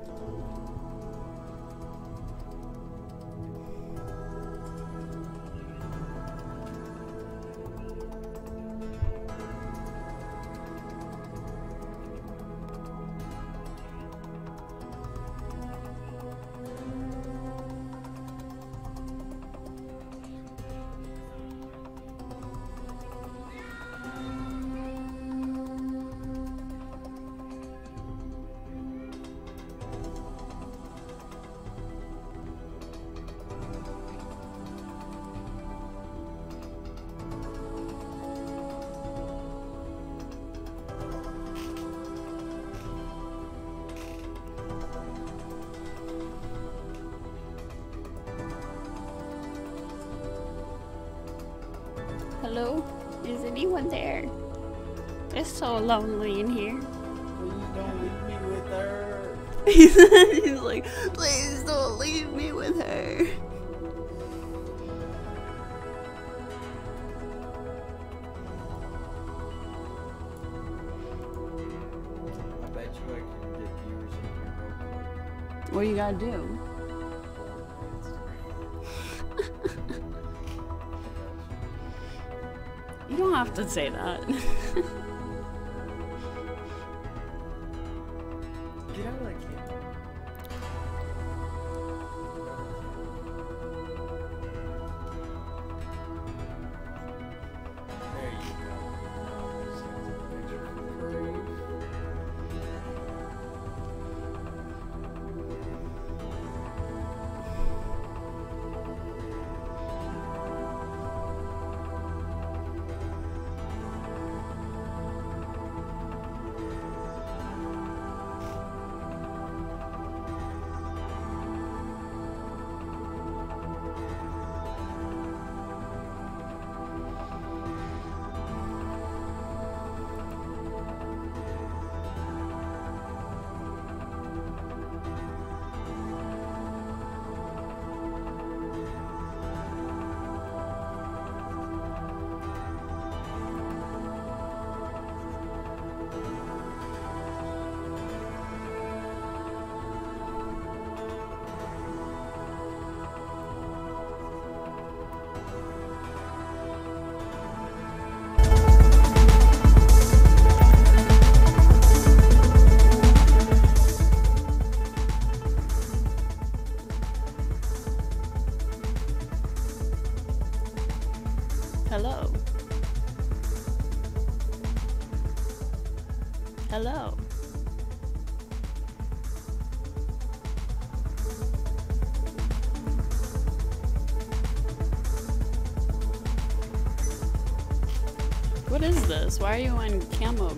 Why are you on camo,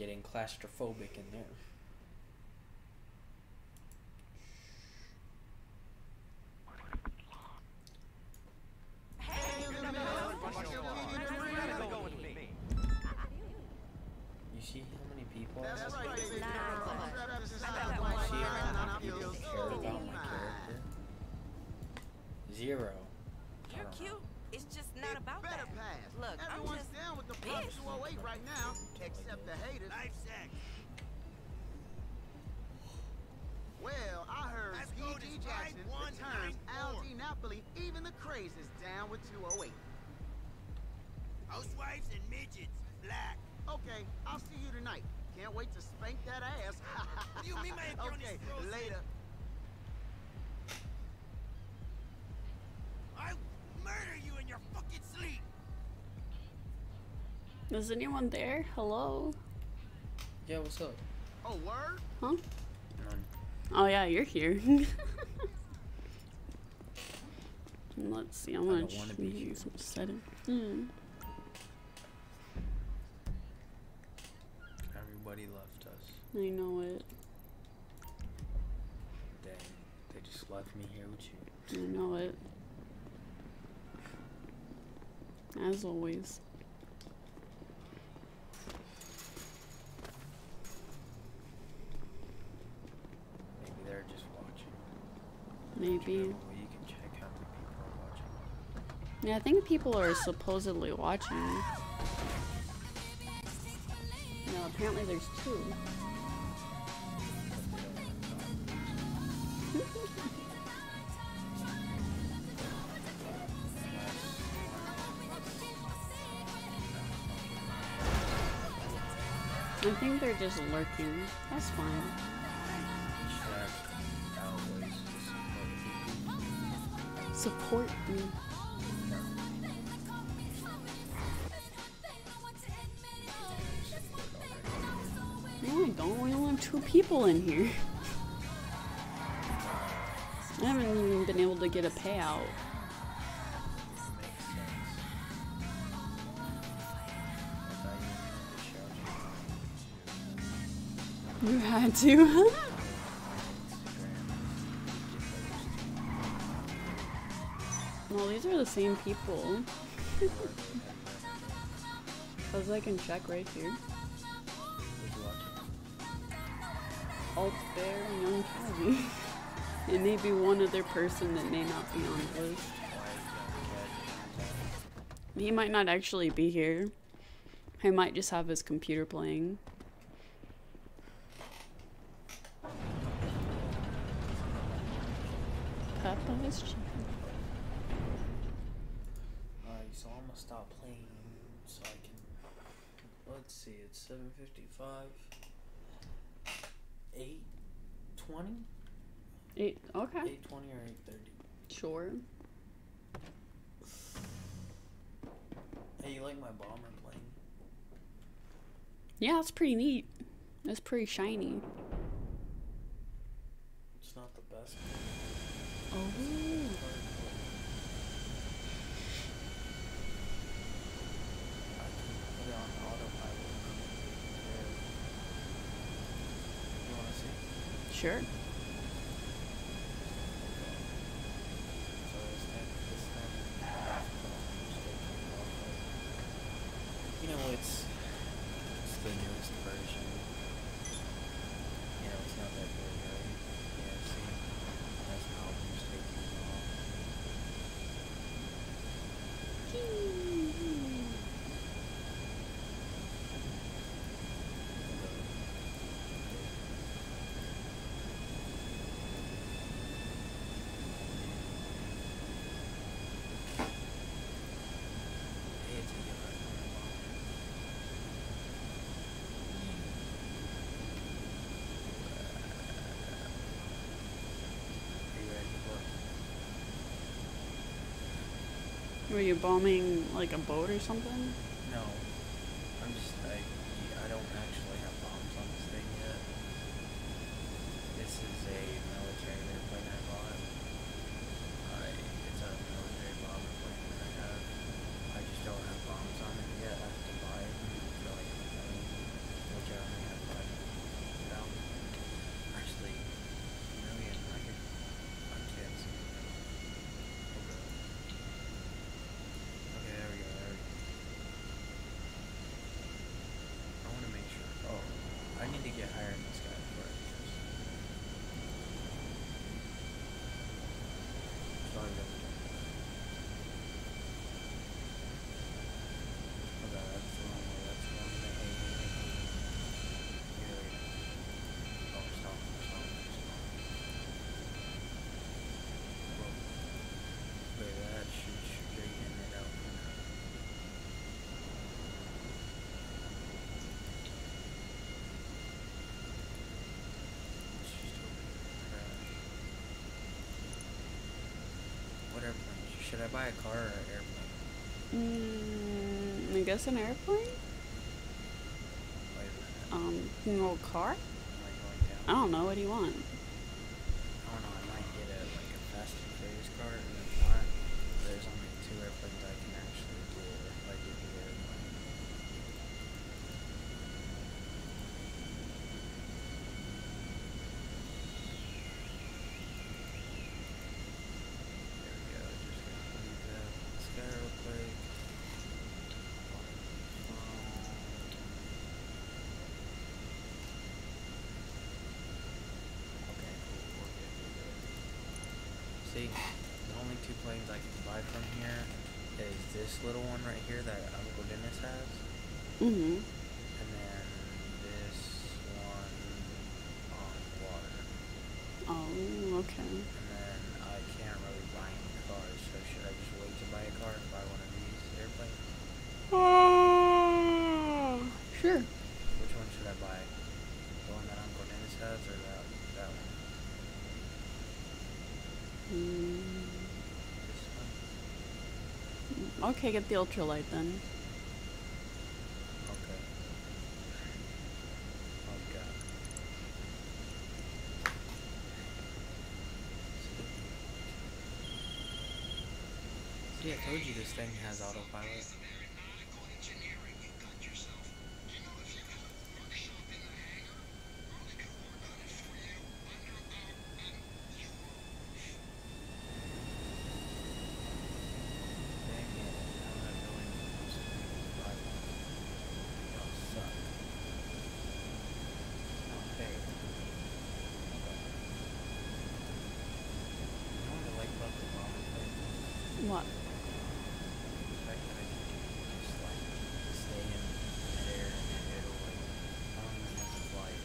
getting claustrophobic in there. Is anyone there? Hello? Yeah, what's up? Oh, word? Huh? None. Oh yeah, you're here. Let's see, I'm I gonna don't wanna be change some settings. Hmm. Everybody left us. I know it. Dang, they just left me here with you. I know it. As always. Maybe they're just watching. Maybe. Well, you can check how many people are watching. Yeah, I think people are supposedly watching. No, apparently there's two. I think they're just lurking. That's fine. Support me. No, I don't. We only have two people in here. I haven't even been able to get a payout. You had to. these are the same people. Because I can check right here. Alt Bear and Young Calvi. it may be one other person that may not be on the list. He might not actually be here. He might just have his computer playing. Papa's chicken. Alright, so I'm gonna stop playing so I can. Let's see, it's 7:55. 8:20. Eight. Okay. 8:20 or 8:30. Sure. Hey, you like my bomber plane? Yeah, it's pretty neat. It's pretty shiny. It's not the best. Oh. Put it on autopilot. You wanna see? Sure. So this thing, this thing, you know, it's it's the newest version. You know, it's not that good, right? Yeah, see, that's problems taking off. Hey, it's a yard. Are you ready for Were you bombing like a boat or something? No. I'm just, I, I don't actually have bombs on this thing yet. This is a military airplane I bought. I, it's a military bomber plane that I have. I just don't have bombs on it yet. I have to buy it for like a million, which I only have like, about, actually, a million. I could, I can't see. Okay. Okay, there we go, there we go. Should I buy a car or an airplane? Mm, I guess an airplane? Wait a minute. Um, a little car? I? I don't know. What do you want? I don't know. I might get a like a Fast and Furious car, and if not, there's only two airplanes I can actually do if I do the airplane. There we go. Just gonna leave that sky real quick. Okay, cool. We're good. We're good. See, the only two planes I can buy from here is this little one right here that Uncle Dennis has, Mm-hmm. and then this one on water. Oh, okay. And then I can't really buy any cars, so should I just wait to buy a car and buy one of these airplanes? Oh, sure. Which one should I buy? The one that Uncle Dennis has or that that one? Mm, This one? okay, get the ultralight then. Okay. Okay. See, I told you this thing has autopilot. Dang it, now I have no influence to buy one. Y'all suck. It's not fair. Okay. You know what I like about the bomber plane? What? The fact that I can just like stay in midair and then it'll like I don't even have to fly it.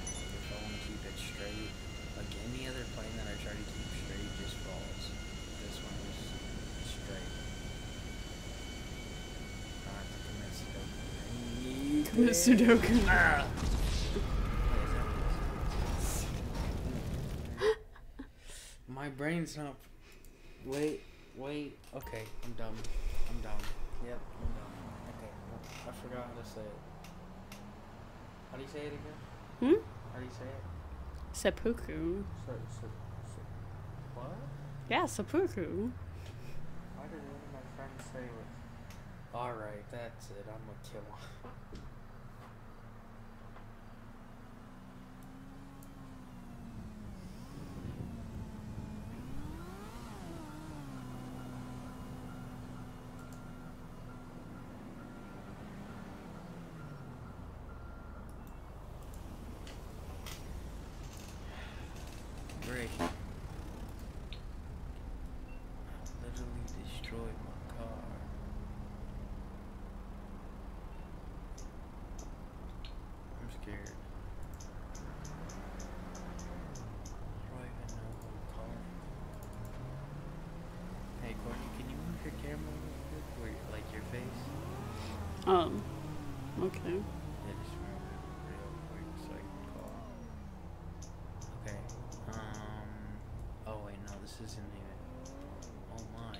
Like, if I want to keep it straight, like any other plane that I try to keep straight just falls. This one is straight. I have to commit Sudoku. My brain's not. Wait, wait. Okay, I'm dumb. I'm dumb. Yep, I'm dumb. Okay, I forgot how to say it. How do you say it again? Hmm? How do you say it? Seppuku. So, so, so, what? Yeah, seppuku. Why did one of my friends say it? Alright, that's it. I'm gonna kill him. Great. Literally destroyed my car. I'm scared. How do I even know who I'm calling? Hey Courtney, can you move your camera real quick? Where, like your face? Um, okay. Yeah, just move it real quick so I can call. Okay. Um. Oh wait, no, this isn't even. Oh my.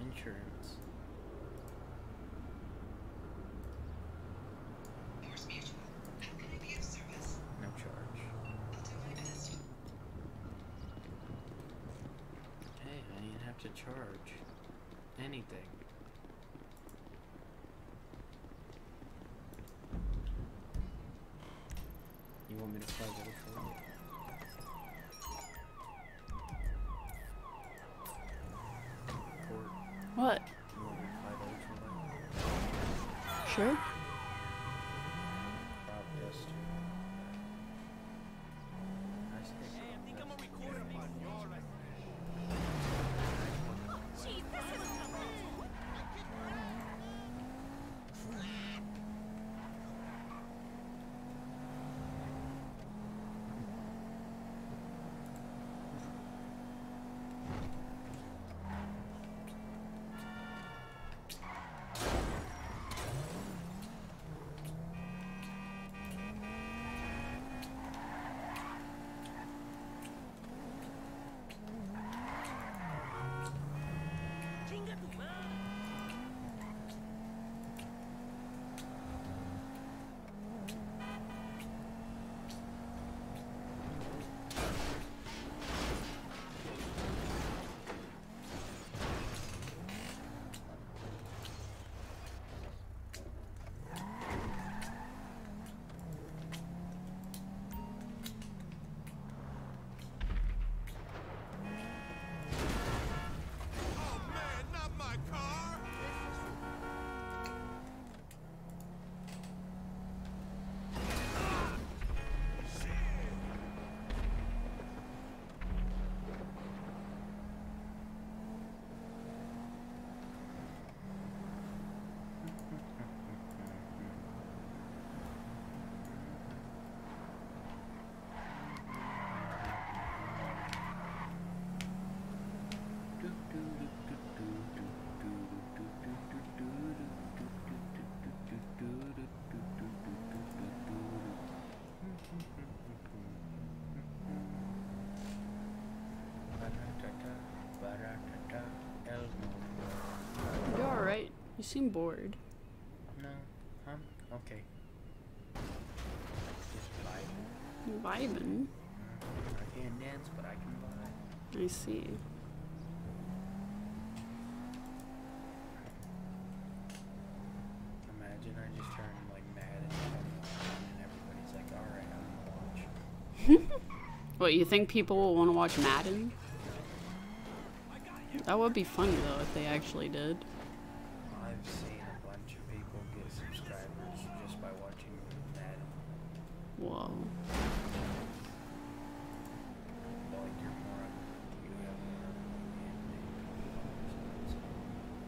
Insurance. No charge. Hey, I didn't have to charge anything. You want me to ultralight? Court, What? you want me to fly the ultralight? Sure. Seem bored. No, I'm okay. Just vibing. Vibing. I can't dance, but I can vibe. I see. Imagine I just turned like mad and everybody's like, alright, I'm gonna watch. What, you think people will want to watch Madden? That would be funny though if they actually did. I've seen a bunch of people get subscribers just by watching Madden. Whoa. Like you're more of, you have more of an anime.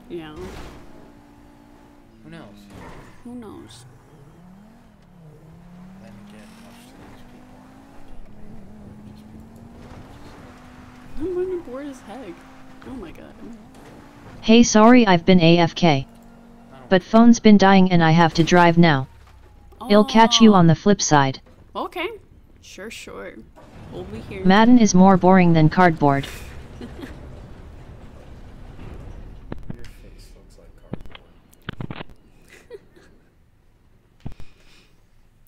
Yeah. Who knows? Who knows? Then again, most of these people are just I'm running bored as heck. Oh my god. Hey sorry I've been AFK. But phone's been dying and I have to drive now. I'll catch you oh. on the flip side. Okay. Sure, sure. We'll be here. Madden is more boring than cardboard. Your face looks like cardboard.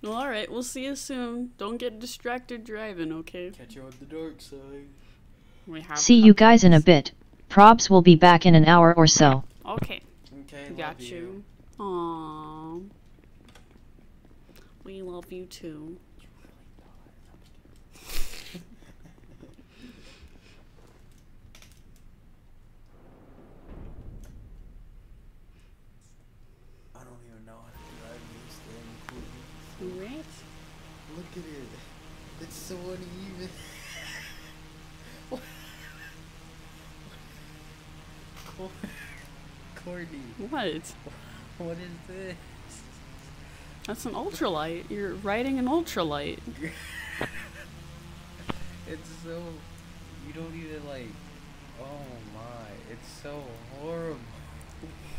Well, alright, we'll see you soon. Don't get distracted driving, okay? Catch you on the dark side. We have See you guys in a bit. Probs will be back in an hour or so. Okay. Okay, Got love you. Aww. We love you too. I don't even know how to drive this thing. Courtney. Right? Look at it. It's so uneven. Cor- Courtney. What? What is this? That's an ultralight. You're riding an ultralight. It's so. You don't even like. Oh my. It's so horrible.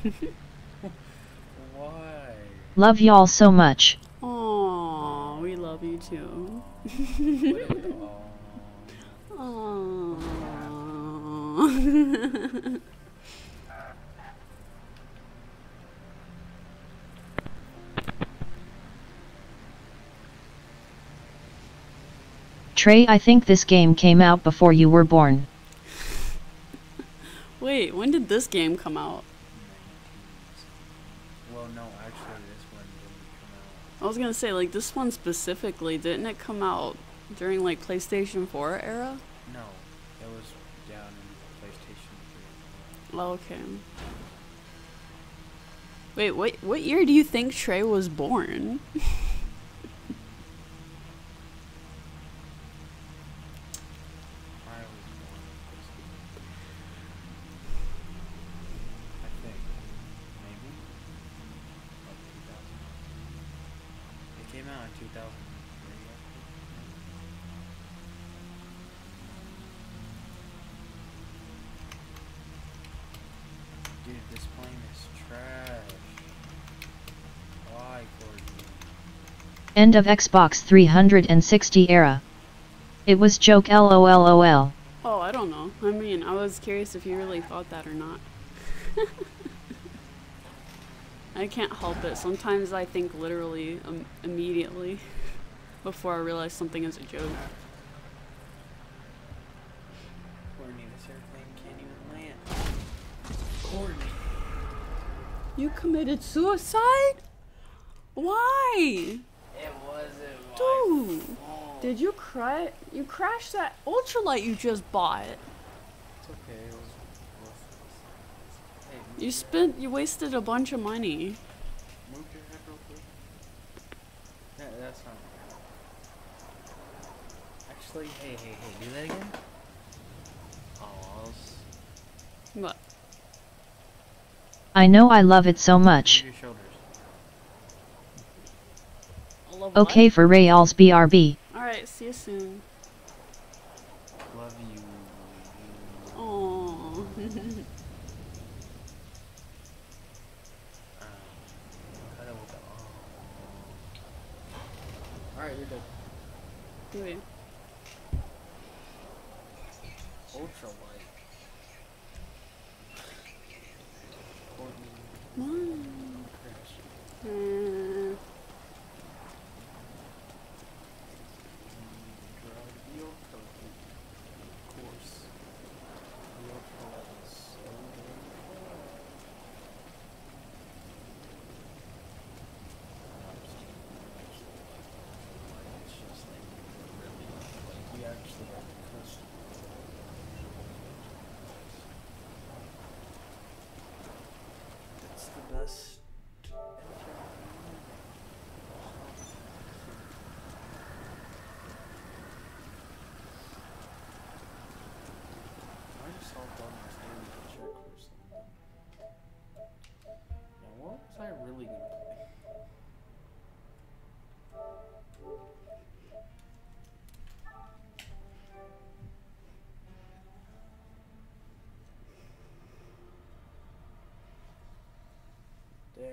Why? Love y'all so much. Aww, we love you too. Aww. Trey I think this game came out before you were born. Wait, when did this game come out? Well, no, actually, this one didn't come out. I was gonna say, like, this one specifically, didn't it come out during, like, PlayStation 4 era? No, it was down in PlayStation 3. Oh, okay. Wait, what, what year do you think Trey was born? I was born in PlayStation 3. I think. Maybe? Like 2000. It came out in 2003, I think. Dude, this plane is trash. Why, Courtney? End of Xbox 360 era. It was joke lolol. Oh, I don't know. I mean, I was curious if you really thought that or not. I can't help it. Sometimes I think literally um, immediately before I realize something is a joke. Courtney, this airplane can't even land. Courtney. You committed suicide? Why? It wasn't Dude, did you cry? You crashed that ultralight you just bought. It's okay. It was worth Hey, You spent, you wasted a bunch of money. move your head real quick. Yeah, that's not. Actually, hey, hey, hey, do that again. Oh, I What? I know I love it so much. Move your. Okay for Rayal's BRB. Alright, see you soon. Love you. Oh. Cut it with the oh. Alright, you're good. Wait.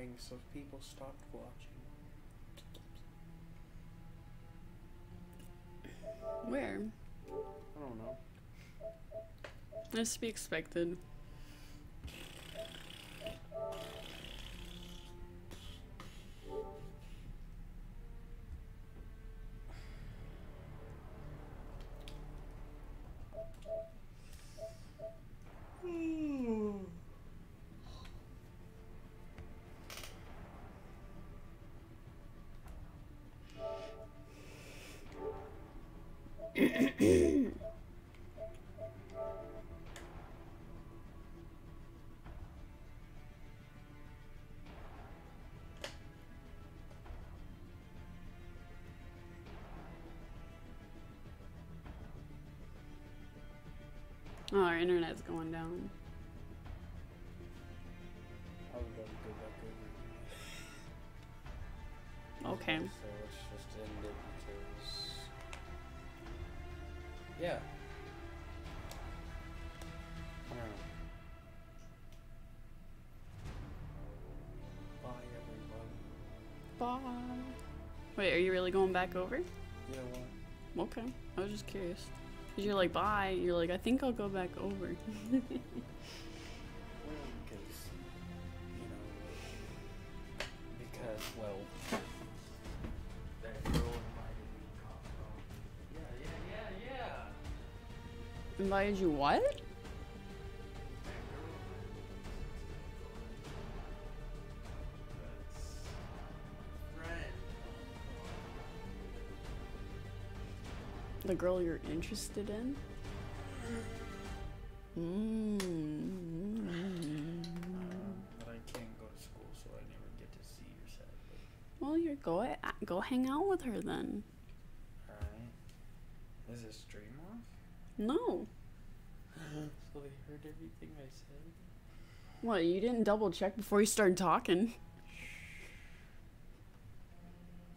Dang, so people stopped watching. where? I don't know. That's to be expected. Internet's going down. I would go back over. Okay. So let's just end it because. Yeah. I don't know. Bye. Wait, are you really going back over? Yeah? Okay. I was just curious. Cause you're like, bye. You're like, I think I'll go back over. Well, because, you know, because, well, that girl invited me to Costco. Yeah, yeah, yeah, yeah. Invited you what? The girl you're interested in? Mm. But I can't go to school, so I never get to see her sadly. Well, you're go go hang out with her then. Alright. Is this stream off? No. so they heard everything I said? What? You didn't double check before you started talking?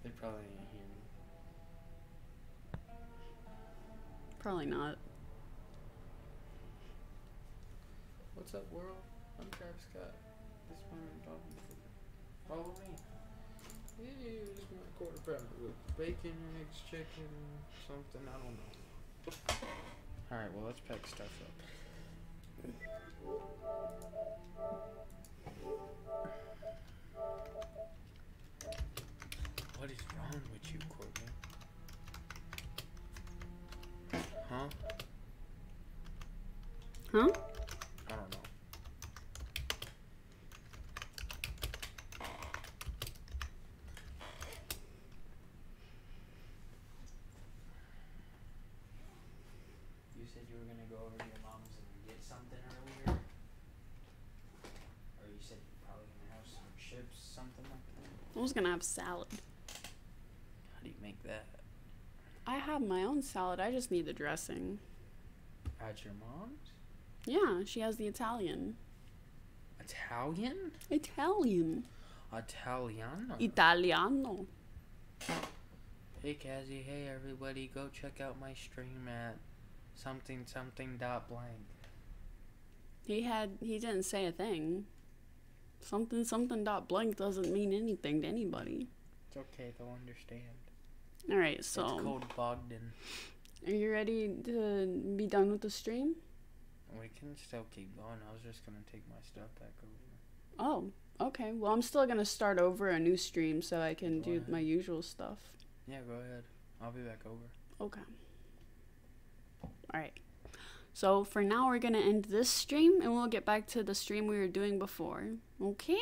They probably Probably not. What's up, world? I'm Travis Scott. This to. Follow me. Yeah, this is my quarter pounder with bacon, eggs, chicken, something. I don't know. Alright, well, let's pack stuff up. What is wrong with you, Courtney? Huh? Huh? I don't know. You said you were gonna go over to your mom's and get something earlier? Or you said you're probably gonna have some chips, something like that? I was gonna have salad. How do you make that? I have my own salad. I just need the dressing. At your mom's? Yeah, she has the Italian. Italian? Italian. Italiano? Italiano. Hey Kazzy, hey everybody, go check out my stream at something something dot blank. He had he didn't say a thing. Something something dot blank doesn't mean anything to anybody. It's okay, they'll understand. All right, so It's called Bogdan. are you ready to be done with the stream? We can still keep going. I was just gonna take my stuff back over. Oh, okay. Well, I'm still gonna start over a new stream so I can do ahead. my usual stuff. Yeah, go ahead. I'll be back over. Okay. Alright. So for now, we're gonna end this stream and we'll get back to the stream we were doing before. Okay?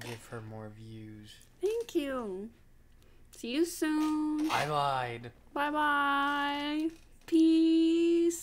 Give her more views. Thank you. See you soon. I lied. Bye bye. Peace.